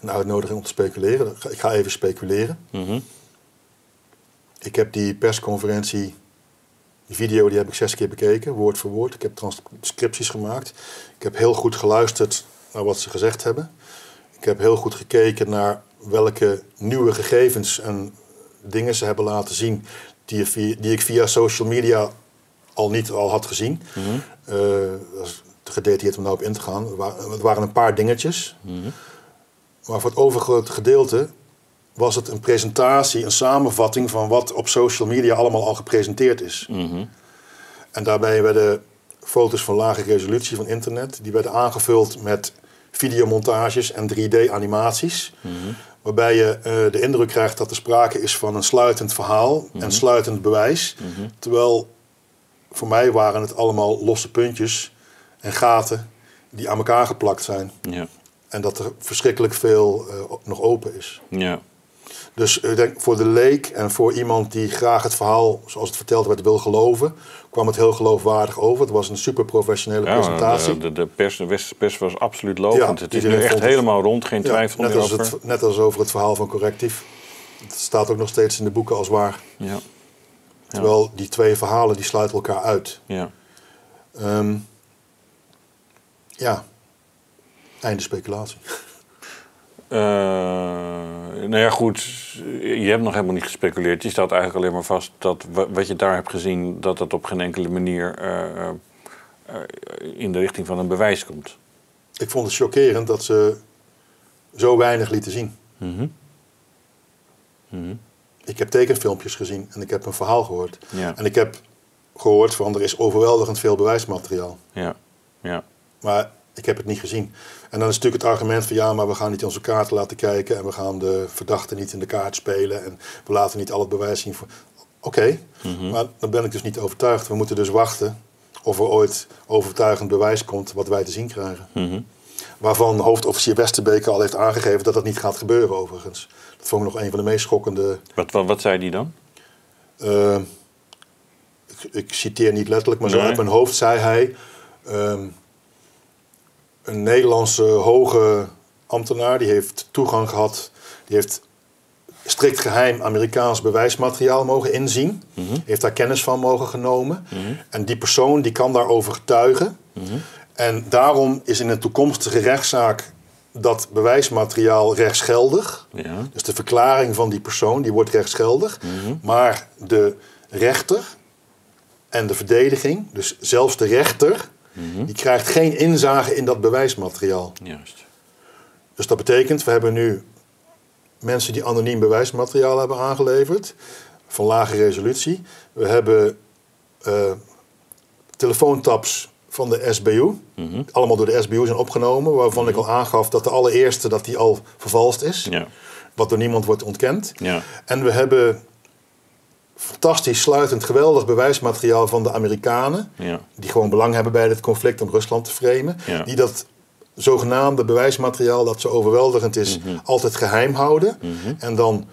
een uitnodiging om te speculeren. Ik ga- Ik ga even speculeren. Mhm. Ik heb die persconferentie, die video, die heb ik zes keer bekeken, woord voor woord. Ik heb transcripties gemaakt. Ik heb heel goed geluisterd naar wat ze gezegd hebben. Ik heb heel goed gekeken naar welke nieuwe gegevens en dingen ze hebben laten zien die, die ik via social media al niet al had gezien. Eh, dat is te gedetailleerd om daarop in te gaan. Het wa- Het waren een paar dingetjes. Maar voor het overgrote gedeelte was het een presentatie, een samenvatting van wat op social media allemaal al gepresenteerd is. Mhm. En daarbij werden foto's van lage resolutie van internet, die werden aangevuld met videomontages en 3D-animaties. Waarbij je eh, de indruk krijgt dat er sprake is van een sluitend verhaal en sluitend bewijs. Terwijl voor mij waren het allemaal losse puntjes en gaten die aan elkaar geplakt zijn. Ja, En dat er verschrikkelijk veel eh, nog open is. ja, Dus ik denk voor de leek en voor iemand die graag het verhaal, zoals het verteld werd, wil geloven, kwam het heel geloofwaardig over. Het was een super professionele ja presentatie. de, de, pers, de westerse pers was absoluut lovend. Ja, het is nu echt het- helemaal rond, geen Ja, twijfel net, meer als over. het, net als over het verhaal van Correctief. Het staat ook nog steeds in de boeken als waar. Ja, Terwijl die twee verhalen die sluiten elkaar uit. ja. Ehm, ja, einde speculatie. Eh, nou ja, goed. Je hebt nog helemaal niet gespeculeerd. Je stelt eigenlijk alleen maar vast dat wa- wat je daar hebt gezien, dat dat op geen enkele manier eh, eh, eh, in de richting van een bewijs komt. Ik vond het chockerend dat ze zo weinig lieten zien. Mhm. Mhm. Ik heb tekenfilmpjes gezien en ik heb een verhaal gehoord. Ja, En ik heb gehoord van er is overweldigend veel bewijsmateriaal. ja, ja. Maar ik heb het niet gezien. En dan is natuurlijk het argument van ja, maar we gaan niet onze kaarten laten kijken en we gaan de verdachte niet in de kaart spelen en we laten niet al het bewijs zien. voor- Oké, maar dan ben ik dus niet overtuigd. We moeten dus wachten of er ooit overtuigend bewijs komt wat wij te zien krijgen. Mhm. Waarvan hoofdofficier Westerbeek al heeft aangegeven dat dat niet gaat gebeuren overigens. Dat vond ik nog een van de meest schokkende Wat, wat, wat zei die dan? eh, ik, ik citeer niet letterlijk, maar zo uit mijn hoofd zei hij... ehm, een Nederlandse hoge ambtenaar, die heeft toegang gehad... die heeft strikt geheim Amerikaans bewijsmateriaal mogen inzien. Heeft daar kennis van mogen genomen. En die persoon die kan daarover getuigen. En daarom is in een toekomstige rechtszaak dat bewijsmateriaal rechtsgeldig. Ja. Dus de verklaring van die persoon die wordt rechtsgeldig. Maar de rechter en de verdediging, dus zelfs de rechter, die krijgt geen inzage in dat bewijsmateriaal. Juist. Dus dat betekent, we hebben nu mensen die anoniem bewijsmateriaal hebben aangeleverd, van lage resolutie. We hebben eh, telefoontaps van de SBU, allemaal door de SBU zijn opgenomen, waarvan ik al aangaf dat de allereerste dat die al vervalst is, Ja. wat door niemand wordt ontkend. Ja. En we hebben fantastisch sluitend geweldig bewijsmateriaal van de Amerikanen, Ja. die gewoon belang hebben bij dit conflict om Rusland te framen, Ja. die dat zogenaamde bewijsmateriaal dat zo overweldigend is, altijd geheim houden. En dan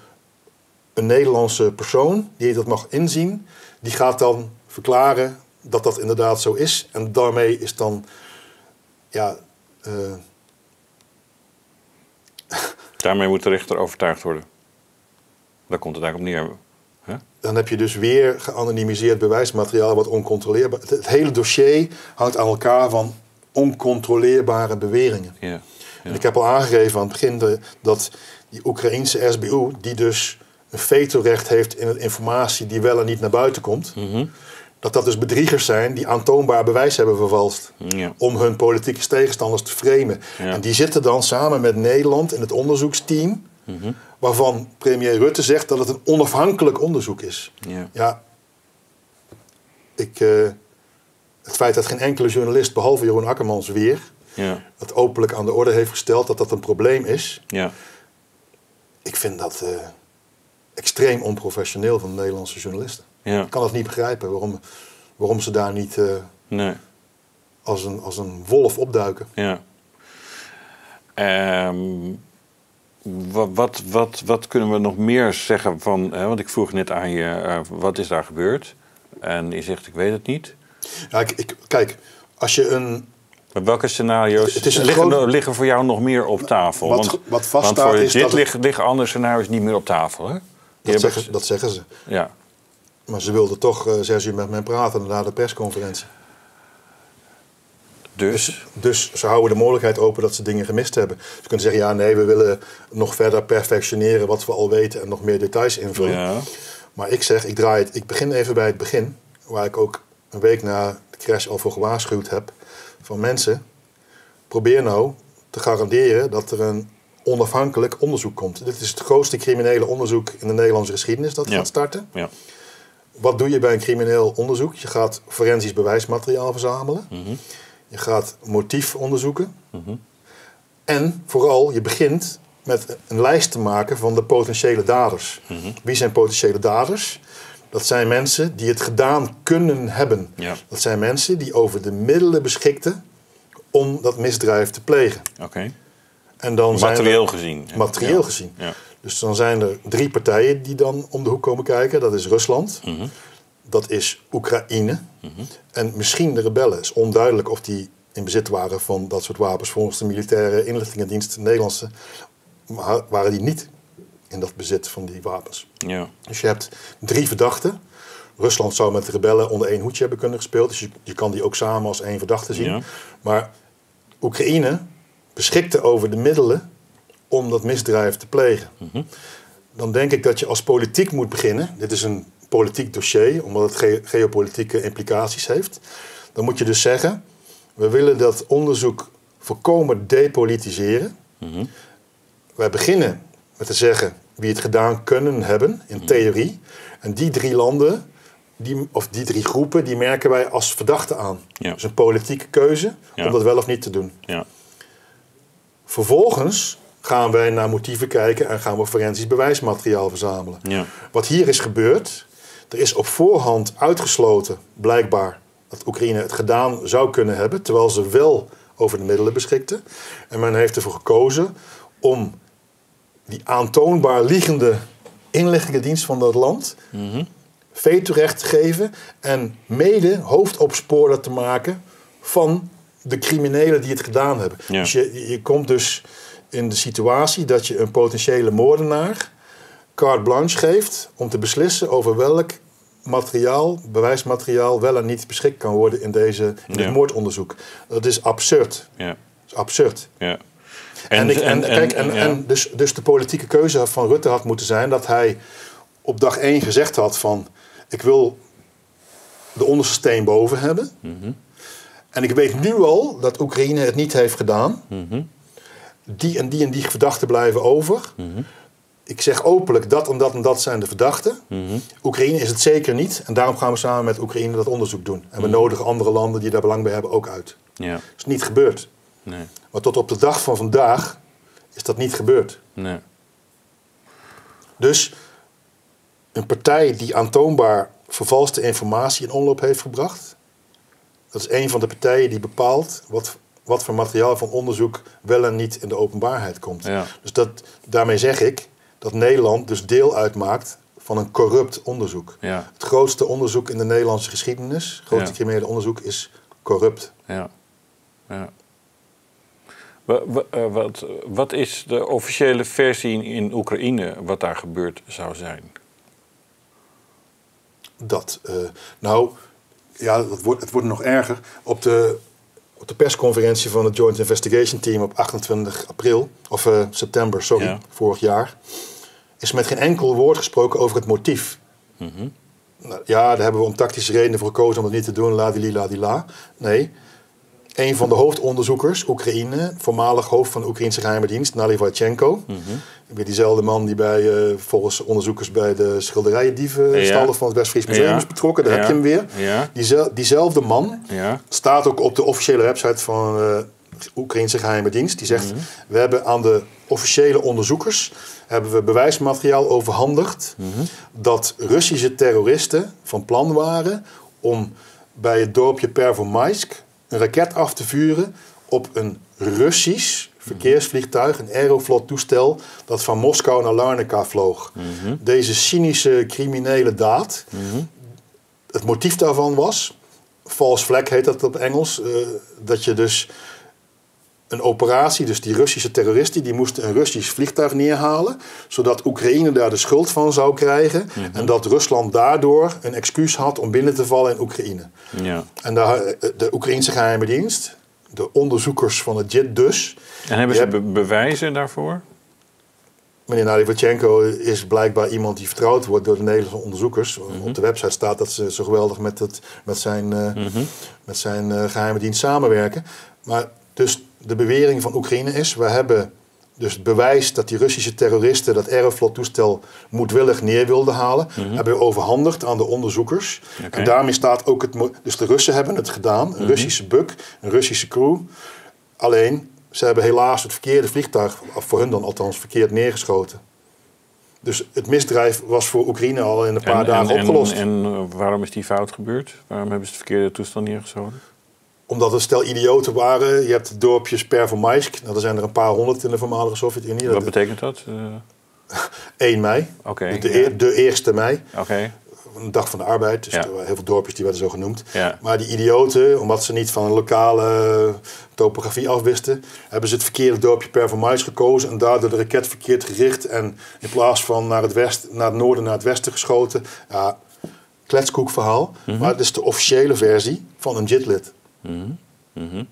een Nederlandse persoon die dat mag inzien, die gaat dan verklaren dat dat inderdaad zo is. En daarmee is dan, ja, eh, Daarmee moet de rechter overtuigd worden. Daar komt het eigenlijk op neer. Dan heb je dus weer geanonimiseerd bewijsmateriaal wat oncontroleerbaar. Het, het hele dossier hangt aan elkaar van oncontroleerbare beweringen. Ja. En ik heb al aangegeven aan het begin de- dat die Oekraïense SBU, die dus een vetorecht heeft in de informatie die wel en niet naar buiten komt, Mhm. dat dat dus bedriegers zijn die aantoonbaar bewijs hebben vervalst. Ja. Om hun politieke tegenstanders te framen. Ja. En die zitten dan samen met Nederland in het onderzoeksteam, Waarvan premier Rutte zegt dat het een onafhankelijk onderzoek is. Ja. Ja, ik, eh, het feit dat geen enkele journalist, behalve Jeroen Akkermans weer, Ja. dat openlijk aan de orde heeft gesteld dat dat een probleem is, Ja. ik vind dat eh, extreem onprofessioneel van de Nederlandse journalisten. Ja. Ik kan dat niet begrijpen waarom, waarom ze daar niet eh, Nee. als, een, als een wolf opduiken. Ja. Ehm, wa- wat, wat, wat kunnen we nog meer zeggen van... Hè, want ik vroeg net aan je, eh, wat is daar gebeurd? En je zegt, ik weet het niet. Ja, ik, ik, kijk, als je een. Maar welke scenario's Het is een liggen, groot- liggen voor jou nog meer op tafel? Wat- want, wat vaststaat want voor is dit dat liggen, liggen andere scenario's niet meer op tafel, hè? Dat zeggen, dat zeggen ze. Ja, Maar ze wilden toch eh, zes uur met mij praten na de persconferentie. Dus... Dus ze houden de mogelijkheid open dat ze dingen gemist hebben. Ze kunnen zeggen, ja nee, we willen nog verder perfectioneren wat we al weten en nog meer details invullen. Ja. Maar ik zeg, ik, draai het, ik begin even bij het begin, waar ik ook een week na de crash al voor gewaarschuwd heb. Van mensen, probeer nou te garanderen dat er een onafhankelijk onderzoek komt. Dit is het grootste criminele onderzoek in de Nederlandse geschiedenis dat Ja. gaat starten. Ja. Wat doe je bij een crimineel onderzoek? Je gaat forensisch bewijsmateriaal verzamelen. Mhm. Je gaat motief onderzoeken. En vooral, je begint met een lijst te maken van de potentiële daders. Wie zijn potentiële daders? Dat zijn mensen die het gedaan kunnen hebben. Ja. Dat zijn mensen die over de middelen beschikten om dat misdrijf te plegen. Oké. En dan zijn er- Materieel gezien. materieel Ja. gezien. Ja. Dus dan zijn er drie partijen die dan om de hoek komen kijken. Dat is Rusland, Mhm. Dat is Oekraïne en misschien de rebellen. Het is onduidelijk of die in bezit waren van dat soort wapens. Volgens de militaire inlichtingendienst, de Nederlandse, wa- waren die niet in dat bezit van die wapens. Ja. Dus je hebt drie verdachten. Rusland zou met de rebellen onder één hoedje hebben kunnen gespeeld. Dus je, je kan die ook samen als één verdachte zien. Ja. Maar Oekraïne beschikte over de middelen om dat misdrijf te plegen. Dan denk ik dat je als politiek moet beginnen. Dit is een politiek dossier, omdat het ge- geopolitieke implicaties heeft. Dan moet je dus zeggen, we willen dat onderzoek volkomen depolitiseren. Wij beginnen met te zeggen wie het gedaan kunnen hebben, in theorie. En die drie landen, die, of die drie groepen, die merken wij als verdachten aan. Ja. Dus een politieke keuze Ja. om dat wel of niet te doen. Ja. Vervolgens gaan wij naar motieven kijken en gaan we forensisch bewijsmateriaal verzamelen. Wat hier is gebeurd, er is op voorhand uitgesloten, blijkbaar, dat Oekraïne het gedaan zou kunnen hebben, terwijl ze wel over de middelen beschikten. En men heeft ervoor gekozen om die aantoonbaar liegende inlichtingendienst van dat land vetorecht te geven en mede hoofdopsporer te maken van de criminelen die het gedaan hebben. Ja. Dus je, je komt dus in de situatie dat je een potentiële moordenaar carte blanche geeft om te beslissen over welk materiaal, bewijsmateriaal, wel en niet beschikt kan worden in, deze, in Ja. dit moordonderzoek. Dat is absurd. Ja. Dat is absurd. Ja. En, ik, en, kijk, en, ja. en dus, dus de politieke keuze van Rutte had moeten zijn dat hij op dag één gezegd had van ik wil de onderste steen boven hebben. Mhm. En ik weet nu al dat Oekraïne het niet heeft gedaan. Mhm. Die en die en die verdachten blijven over. Mhm. Ik zeg openlijk dat en dat en dat zijn de verdachten. Mhm. Oekraïne is het zeker niet. En daarom gaan we samen met Oekraïne dat onderzoek doen. En we nodigen andere landen die daar belang bij hebben ook uit. Ja. Dat is niet gebeurd. Nee. Maar tot op de dag van vandaag is dat niet gebeurd. Nee. Dus een partij die aantoonbaar vervalste informatie in omloop heeft gebracht, dat is een van de partijen die bepaalt wat, wat voor materiaal van onderzoek wel en niet in de openbaarheid komt. Ja. Dus dat, daarmee zeg ik dat Nederland dus deel uitmaakt van een corrupt onderzoek. Ja, Het grootste onderzoek in de Nederlandse geschiedenis, het grootste Ja. criminele onderzoek, is corrupt. ja, ja. Eh, Wat, wat is de officiële versie in Oekraïne wat daar gebeurd zou zijn? Dat, eh, nou, ja, het wordt, het wordt nog erger. Op de, op de persconferentie van het Joint Investigation Team op 28 april, of eh, september, sorry, Ja. vorig jaar, is met geen enkel woord gesproken over het motief. Mhm. Nou, ja, daar hebben we om tactische redenen voor gekozen om het niet te doen, la di la di la. Nee, een van de hoofdonderzoekers, Oekraïne, voormalig hoofd van de Oekraïnse geheime dienst, Nalivaychenko. Mhm. Weer diezelfde man die bij, eh, volgens onderzoekers bij de schilderijendieven Ja. stallen van het Westfries Museum Ja. is betrokken. Daar Ja. heb je hem weer. Diezelfde man ja, staat ook op de officiële website van de Oekraïnse geheime dienst. Die zegt, Mhm. we hebben aan de officiële onderzoekers hebben we bewijsmateriaal overhandigd Mhm. dat Russische terroristen van plan waren om bij het dorpje Pervomaisk een raket af te vuren op een Russisch verkeersvliegtuig, een Aeroflot toestel dat van Moskou naar Larnaca vloog. Mhm. Deze cynische criminele daad, het motief daarvan was, false flag heet dat op Engels, eh, dat je dus een operatie, dus die Russische terroristen, die moesten een Russisch vliegtuig neerhalen, zodat Oekraïne daar de schuld van zou krijgen en dat Rusland daardoor een excuus had om binnen te vallen in Oekraïne. ja. En de, de Oekraïnse geheime dienst, de onderzoekers van het JIT dus, En hebben ze bewijzen daarvoor? Meneer Nalivachenko is blijkbaar iemand die vertrouwd wordt door de Nederlandse onderzoekers. Op de website staat dat ze zo geweldig met, het, met zijn, eh, met zijn eh, geheime dienst samenwerken. Maar dus de bewering van Oekraïne is, we hebben dus het bewijs dat die Russische terroristen dat Aeroflot-toestel moedwillig neer wilden halen, hebben we overhandigd aan de onderzoekers. En daarmee staat ook het... Dus de Russen hebben het gedaan, een Russische buk, een Russische crew. Alleen, ze hebben helaas het verkeerde vliegtuig, voor hun dan althans, verkeerd neergeschoten. Dus het misdrijf was voor Oekraïne al in een paar En- dagen en, en- opgelost. En, eh, waarom is die fout gebeurd? Waarom hebben ze het verkeerde toestand neergeschoten? Omdat het stel idioten waren. Je hebt dorpjes Pervomaisk. Nou, er zijn er een paar honderd in de voormalige Sovjet-Unie. Wat Dat- betekent dat? Eh, 1 mei. Oké. de, ja. de eerste mei. Oké. Een dag van de arbeid. Dus Ja. er waren heel veel dorpjes die werden zo genoemd. Ja. Maar die idioten, omdat ze niet van een lokale topografie afwisten, hebben ze het verkeerde dorpje Pervomaisk gekozen en daardoor de raket verkeerd gericht en in plaats van naar het, west, naar het noorden, naar het westen geschoten. Ja, kletskoekverhaal. Mhm. Maar het is de officiële versie van een JIT-lid.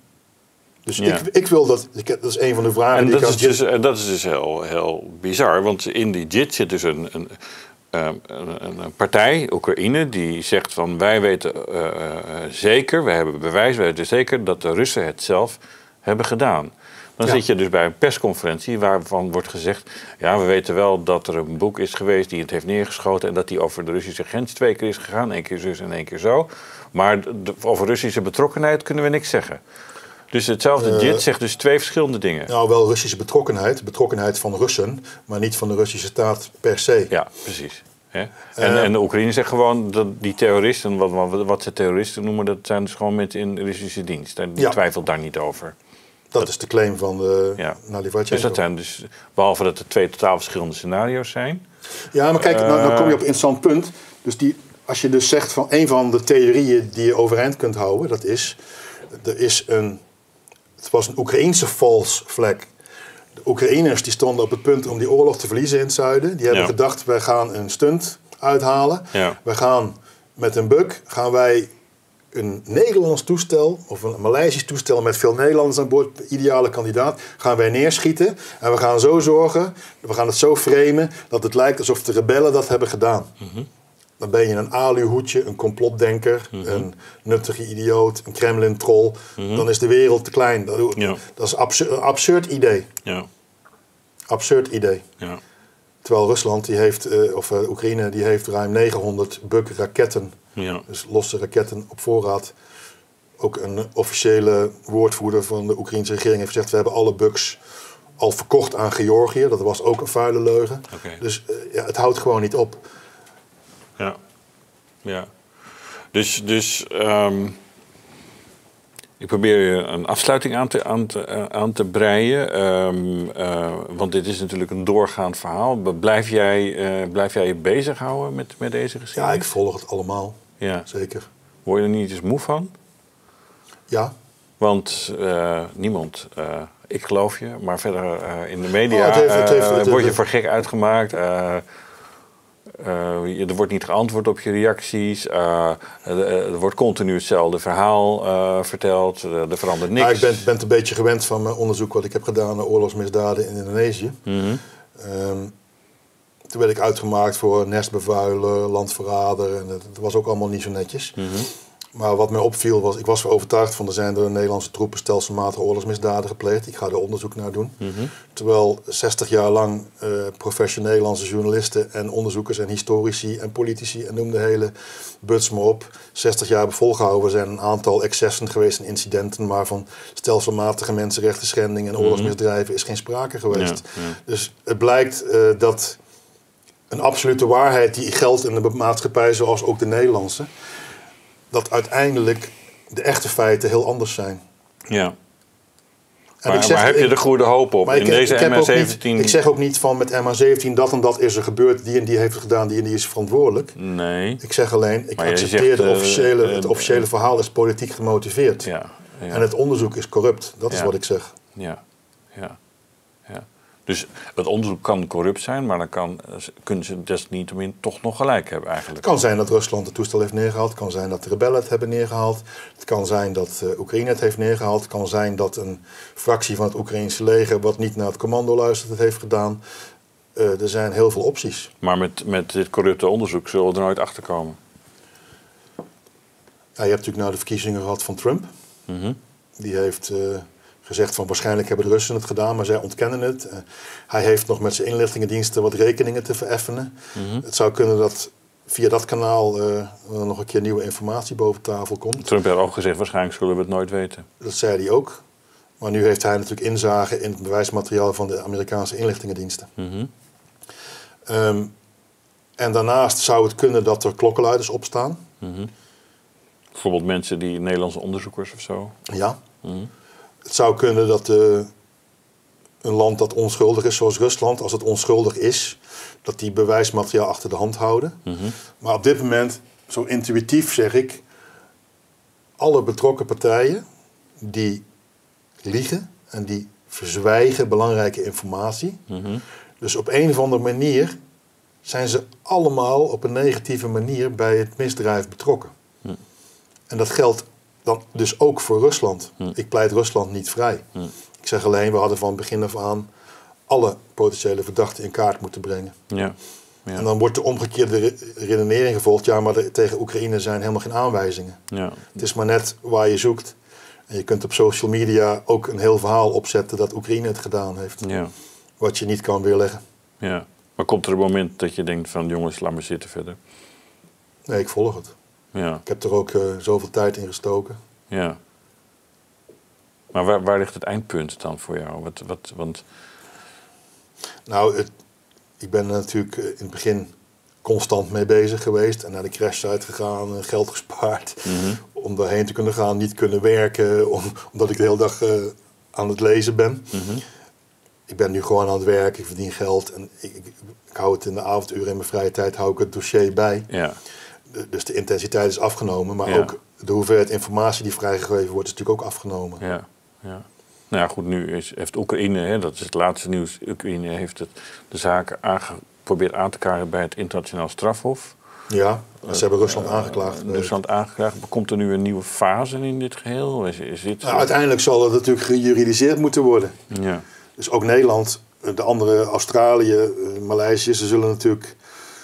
Dus Ja. ik, ik wil dat, ik, dat is een van de vragen En die dat ik is, dus, en dat is dus heel, heel bizar, want in die JIT zit dus een, een, ehm, een, een- partij, Oekraïne, die zegt van wij weten eh, eh, zeker, wij hebben bewijs, wij weten zeker dat de Russen het zelf hebben gedaan. Dan Ja. zit je dus bij een persconferentie waarvan wordt gezegd... ja, we weten wel dat er een boek is geweest die het heeft neergeschoten... en dat die over de Russische grens twee keer is gegaan. één keer zus en één keer zo. Maar de- over Russische betrokkenheid kunnen we niks zeggen. Dus hetzelfde Eh, JIT zegt dus twee verschillende dingen. Nou, wel Russische betrokkenheid. Betrokkenheid van Russen, maar niet van de Russische staat per se. Ja, precies. En, Eh, en de Oekraïne zegt gewoon dat die terroristen, wat, wat, ze terroristen noemen, dat zijn dus gewoon mensen in Russische dienst. En die Ja. twijfelt daar niet over. Dat is de claim van de Ja. Nalivaychenko. Dus dat zijn dus, behalve dat er twee totaal verschillende scenario's zijn. Ja, maar kijk, nou, nou Eh. kom je op een interessant punt. Dus die, als je dus zegt van een van de theorieën die je overeind kunt houden, dat is, er is een, het was een Oekraïense false flag. De Oekraïners die stonden op het punt om die oorlog te verliezen in het zuiden. Die hebben Ja. gedacht, wij gaan een stunt uithalen. Ja. We gaan met een buk, gaan wij een Nederlands toestel of een Maleisisch toestel met veel Nederlanders aan boord, ideale kandidaat, gaan wij neerschieten. En we gaan zo zorgen, we gaan het zo framen dat het lijkt alsof de rebellen dat hebben gedaan. Dan ben je een aluhoedje, een complotdenker, een nuttige idioot, een Kremlin-troll. Dan is de wereld te klein. Dat, Ja. dat is een absur- een absurd idee. Ja, Absurd idee. ja. Terwijl Rusland, die heeft, eh, of eh, Oekraïne, die heeft ruim 900 Buk-raketten ja. dus losse raketten op voorraad. Ook een officiële woordvoerder van de Oekraïnse regering heeft gezegd... we hebben alle bugs al verkocht aan Georgië. Dat was ook een vuile leugen. Dus eh, ja, het houdt gewoon niet op. Ja. ja. Dus, dus ehm, Ik probeer een afsluiting aan te, aan te, eh, aan te breien. Ehm, eh, want dit is natuurlijk een doorgaand verhaal. Blijf jij, uh, blijf jij je bezighouden met, met deze geschiedenis? Ja, ik volg het allemaal. Ja. Zeker. Word je er niet eens moe van? Ja. Want niemand, ik geloof je, maar verder in de media Oh, het heeft- het heeft- het- word je voor gek uitgemaakt. Eh, er wordt niet geantwoord op je reacties. eh, er, er wordt continu hetzelfde verhaal eh, verteld. Er, er verandert niks. Maar ik ben, ben het een beetje gewend van mijn onderzoek wat ik heb gedaan naar oorlogsmisdaden in Indonesië. Mhm. Ehm, toen werd ik uitgemaakt voor nestbevuiler, landverrader. En dat, dat was ook allemaal niet zo netjes. Mhm. Maar wat mij opviel was, ik was er overtuigd van er zijn door de Nederlandse troepen stelselmatig oorlogsmisdaden gepleegd. Ik ga er onderzoek naar doen. Mhm. Terwijl 60 jaar lang eh professionele Nederlandse journalisten en onderzoekers en historici en politici en noem de hele buts maar op, 60 jaar hebben volgehouden. Er zijn een aantal excessen geweest en incidenten, maar van stelselmatige mensenrechten schendingen en oorlogsmisdrijven is geen sprake geweest. Ja, ja. Dus het blijkt eh, dat een absolute waarheid die geldt in een maatschappij zoals ook de Nederlandse, dat uiteindelijk de echte feiten heel anders zijn. Ja. Maar, ik zeg- maar heb je ik- er goede hoop op? In ik, deze ik, heb ook MH17? niet, ik zeg ook niet van met MH17 dat en dat is er gebeurd, die en die heeft het gedaan, die en die is verantwoordelijk. Nee. Ik zeg alleen, ik Maar accepteer zegt, de eh, officiële, eh, het officiële verhaal is politiek gemotiveerd. Ja. Ja. En het onderzoek is corrupt, dat is Ja. wat ik zeg. Ja. Ja. Dus het onderzoek kan corrupt zijn, maar dan kan, kunnen ze desniettemin toch nog gelijk hebben Het eigenlijk. kan zijn dat Rusland het toestel heeft neergehaald. Het kan zijn dat de rebellen het hebben neergehaald. Het kan zijn dat eh, Oekraïne het heeft neergehaald. Het kan zijn dat een fractie van het Oekraïnse leger... wat niet naar het commando luistert, het heeft gedaan. Eh, er zijn heel veel opties. Maar met, met dit corrupte onderzoek zullen we er nooit achter komen. Ja, je hebt natuurlijk nou de verkiezingen gehad van Trump. Mhm. Die heeft eh, gezegd van waarschijnlijk hebben de Russen het gedaan, maar zij ontkennen het. Eh, hij heeft nog met zijn inlichtingendiensten wat rekeningen te vereffenen. Mhm. Het zou kunnen dat via dat kanaal eh, nog een keer nieuwe informatie boven tafel komt. Trump heeft ook gezegd, waarschijnlijk zullen we het nooit weten. Dat zei hij ook. Maar nu heeft hij natuurlijk inzage in het bewijsmateriaal van de Amerikaanse inlichtingendiensten. Mhm. Ehm, en daarnaast zou het kunnen dat er klokkenluiders opstaan. Mhm. Bijvoorbeeld mensen die Nederlandse onderzoekers of zo. Ja. Mhm. Het zou kunnen dat eh, een land dat onschuldig is, zoals Rusland, als het onschuldig is, dat die bewijsmateriaal achter de hand houden. Mhm. Maar op dit moment, zo intuïtief zeg ik, alle betrokken partijen die liegen en die verzwijgen belangrijke informatie. Mhm. Dus op een of andere manier zijn ze allemaal op een negatieve manier bij het misdrijf betrokken. Hm. En dat geldt dan dus ook voor Rusland. Hm. Ik pleit Rusland niet vrij. Hm. Ik zeg alleen, we hadden van begin af aan alle potentiële verdachten in kaart moeten brengen. Ja. Ja. En dan wordt de omgekeerde re- redenering gevolgd. Ja, maar tegen Oekraïne zijn helemaal geen aanwijzingen. ja. Het is maar net waar je zoekt. En je kunt op social media ook een heel verhaal opzetten dat Oekraïne het gedaan heeft. Ja. Wat je niet kan weerleggen. ja. Maar komt er een moment dat je denkt van jongens, laat maar zitten verder. Nee, ik volg het. Ja. Ik heb er ook eh, zoveel tijd in gestoken. Ja. Maar waar, waar ligt het eindpunt dan voor jou? Wat, wat, want, Nou, het, ik ben er natuurlijk eh, in het begin constant mee bezig geweest. En naar de crashsite gegaan, en geld gespaard. Mhm. Om daarheen te kunnen gaan, niet kunnen werken. Om, omdat ik de hele dag eh, aan het lezen ben. Mhm. Ik ben nu gewoon aan het werk, ik verdien geld. En ik, ik, ik hou het in de avonduren in mijn vrije tijd hou ik het dossier bij. ja. Dus de intensiteit is afgenomen. Maar Ja. ook de hoeveelheid informatie die vrijgegeven wordt, is natuurlijk ook afgenomen. Ja, ja. Nou ja, goed, nu is, heeft Oekraïne, hè, dat is het laatste nieuws, Oekraïne heeft het, de zaak geprobeerd aan te kaarten bij het internationaal strafhof. Ja, en ze hebben Rusland aangeklaagd. Uh, Rusland aangeklaagd. Komt er nu een nieuwe fase in dit geheel? Is, is dit, Nou, uiteindelijk zal het natuurlijk gejuridiseerd moeten worden. ja. Dus ook Nederland, eh, de andere Australië, eh, Maleisië, ze zullen natuurlijk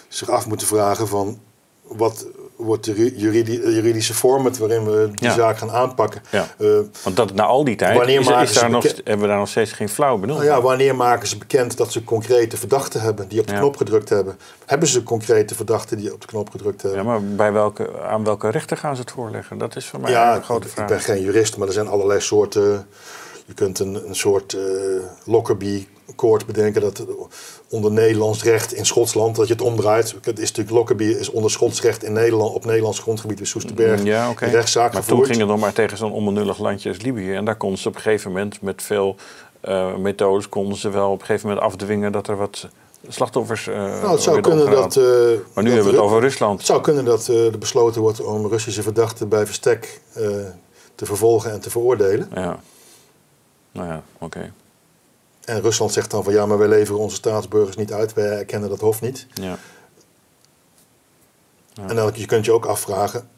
zich af moeten vragen van wat wordt de juridische format waarin we die Ja. zaak gaan aanpakken. Ja. Eh, Want dat, na al die tijd Wanneer is, is daar nog, hebben we daar nog steeds geen flauw benul nou ja, wanneer maken ze bekend dat ze concrete verdachten hebben die op de Ja. knop gedrukt hebben? Hebben ze concrete verdachten die op de knop gedrukt hebben? Ja, maar bij welke, aan welke rechter gaan ze het voorleggen? Dat is voor mij een grote ik, vraag. ik ben geen jurist, maar er zijn allerlei soorten. Je kunt een, een soort eh Lockerbie koord bedenken dat onder Nederlands recht in Schotland dat je het omdraait. Het is natuurlijk Lockerbie is onder Schots recht in Nederland op Nederlands grondgebied in Soesterberg Ja, oké. een rechtszaak Maar toen ging het nog maar tegen zo'n onbenullig landje als Libië. En daar konden ze op een gegeven moment met veel eh, methodes... konden ze wel op een gegeven moment afdwingen dat er wat slachtoffers eh Nou, het zou kunnen dat. eh, Maar nu dat hebben we het over Rusland. Het zou kunnen dat er besloten wordt om Russische verdachten bij verstek te vervolgen en te veroordelen. Ja. Nou ja, oké. En Rusland zegt dan van ja, maar wij leveren onze staatsburgers niet uit, wij erkennen dat hof niet. Ja. En dan je kunt je ook afvragen,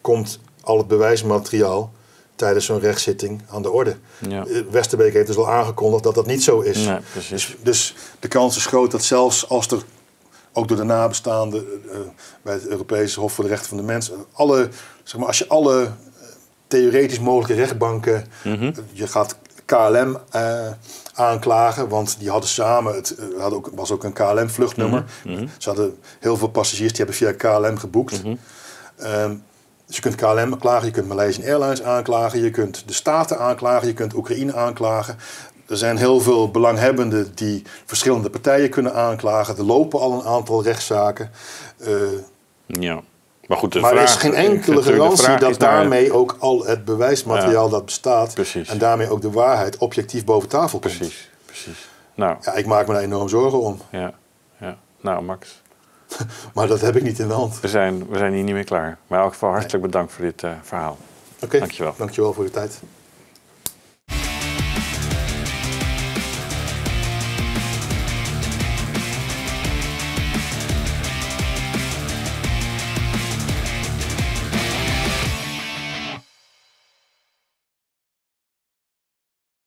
komt al het bewijsmateriaal tijdens zo'n rechtszitting aan de orde? Ja. Westerbeek heeft dus al aangekondigd dat dat niet zo is. Nee. Dus, dus de kans is groot dat zelfs als er ook door de nabestaanden eh, bij het Europese Hof voor de Rechten van de Mens, alle, zeg maar, als je alle eh, theoretisch mogelijke rechtbanken, Mhm. eh, je gaat KLM eh, aanklagen, want die hadden samen, het eh, hadden ook, was ook een KLM-vluchtnummer. Mhm. Ze hadden heel veel passagiers die hebben via KLM geboekt. Mhm. Ehm, dus je kunt KLM aanklagen, je kunt Malaysian Airlines aanklagen, je kunt de Staten aanklagen, je kunt Oekraïne aanklagen. Er zijn heel veel belanghebbenden die verschillende partijen kunnen aanklagen. Er lopen al een aantal rechtszaken. Eh, Ja. Maar goed, de maar vraag, er is geen enkele garantie dat daarmee ook al het bewijsmateriaal dat bestaat... Precies. en daarmee ook de waarheid objectief boven tafel komt. Precies, precies. Nou, Ja, ik maak me daar enorm zorgen om. ja, ja. Nou, Max, Maar dat heb ik niet in de hand. we zijn, we zijn hier niet meer klaar. Maar in elk geval hartelijk bedankt voor dit eh, verhaal. Oké, Dankjewel. dankjewel voor de tijd.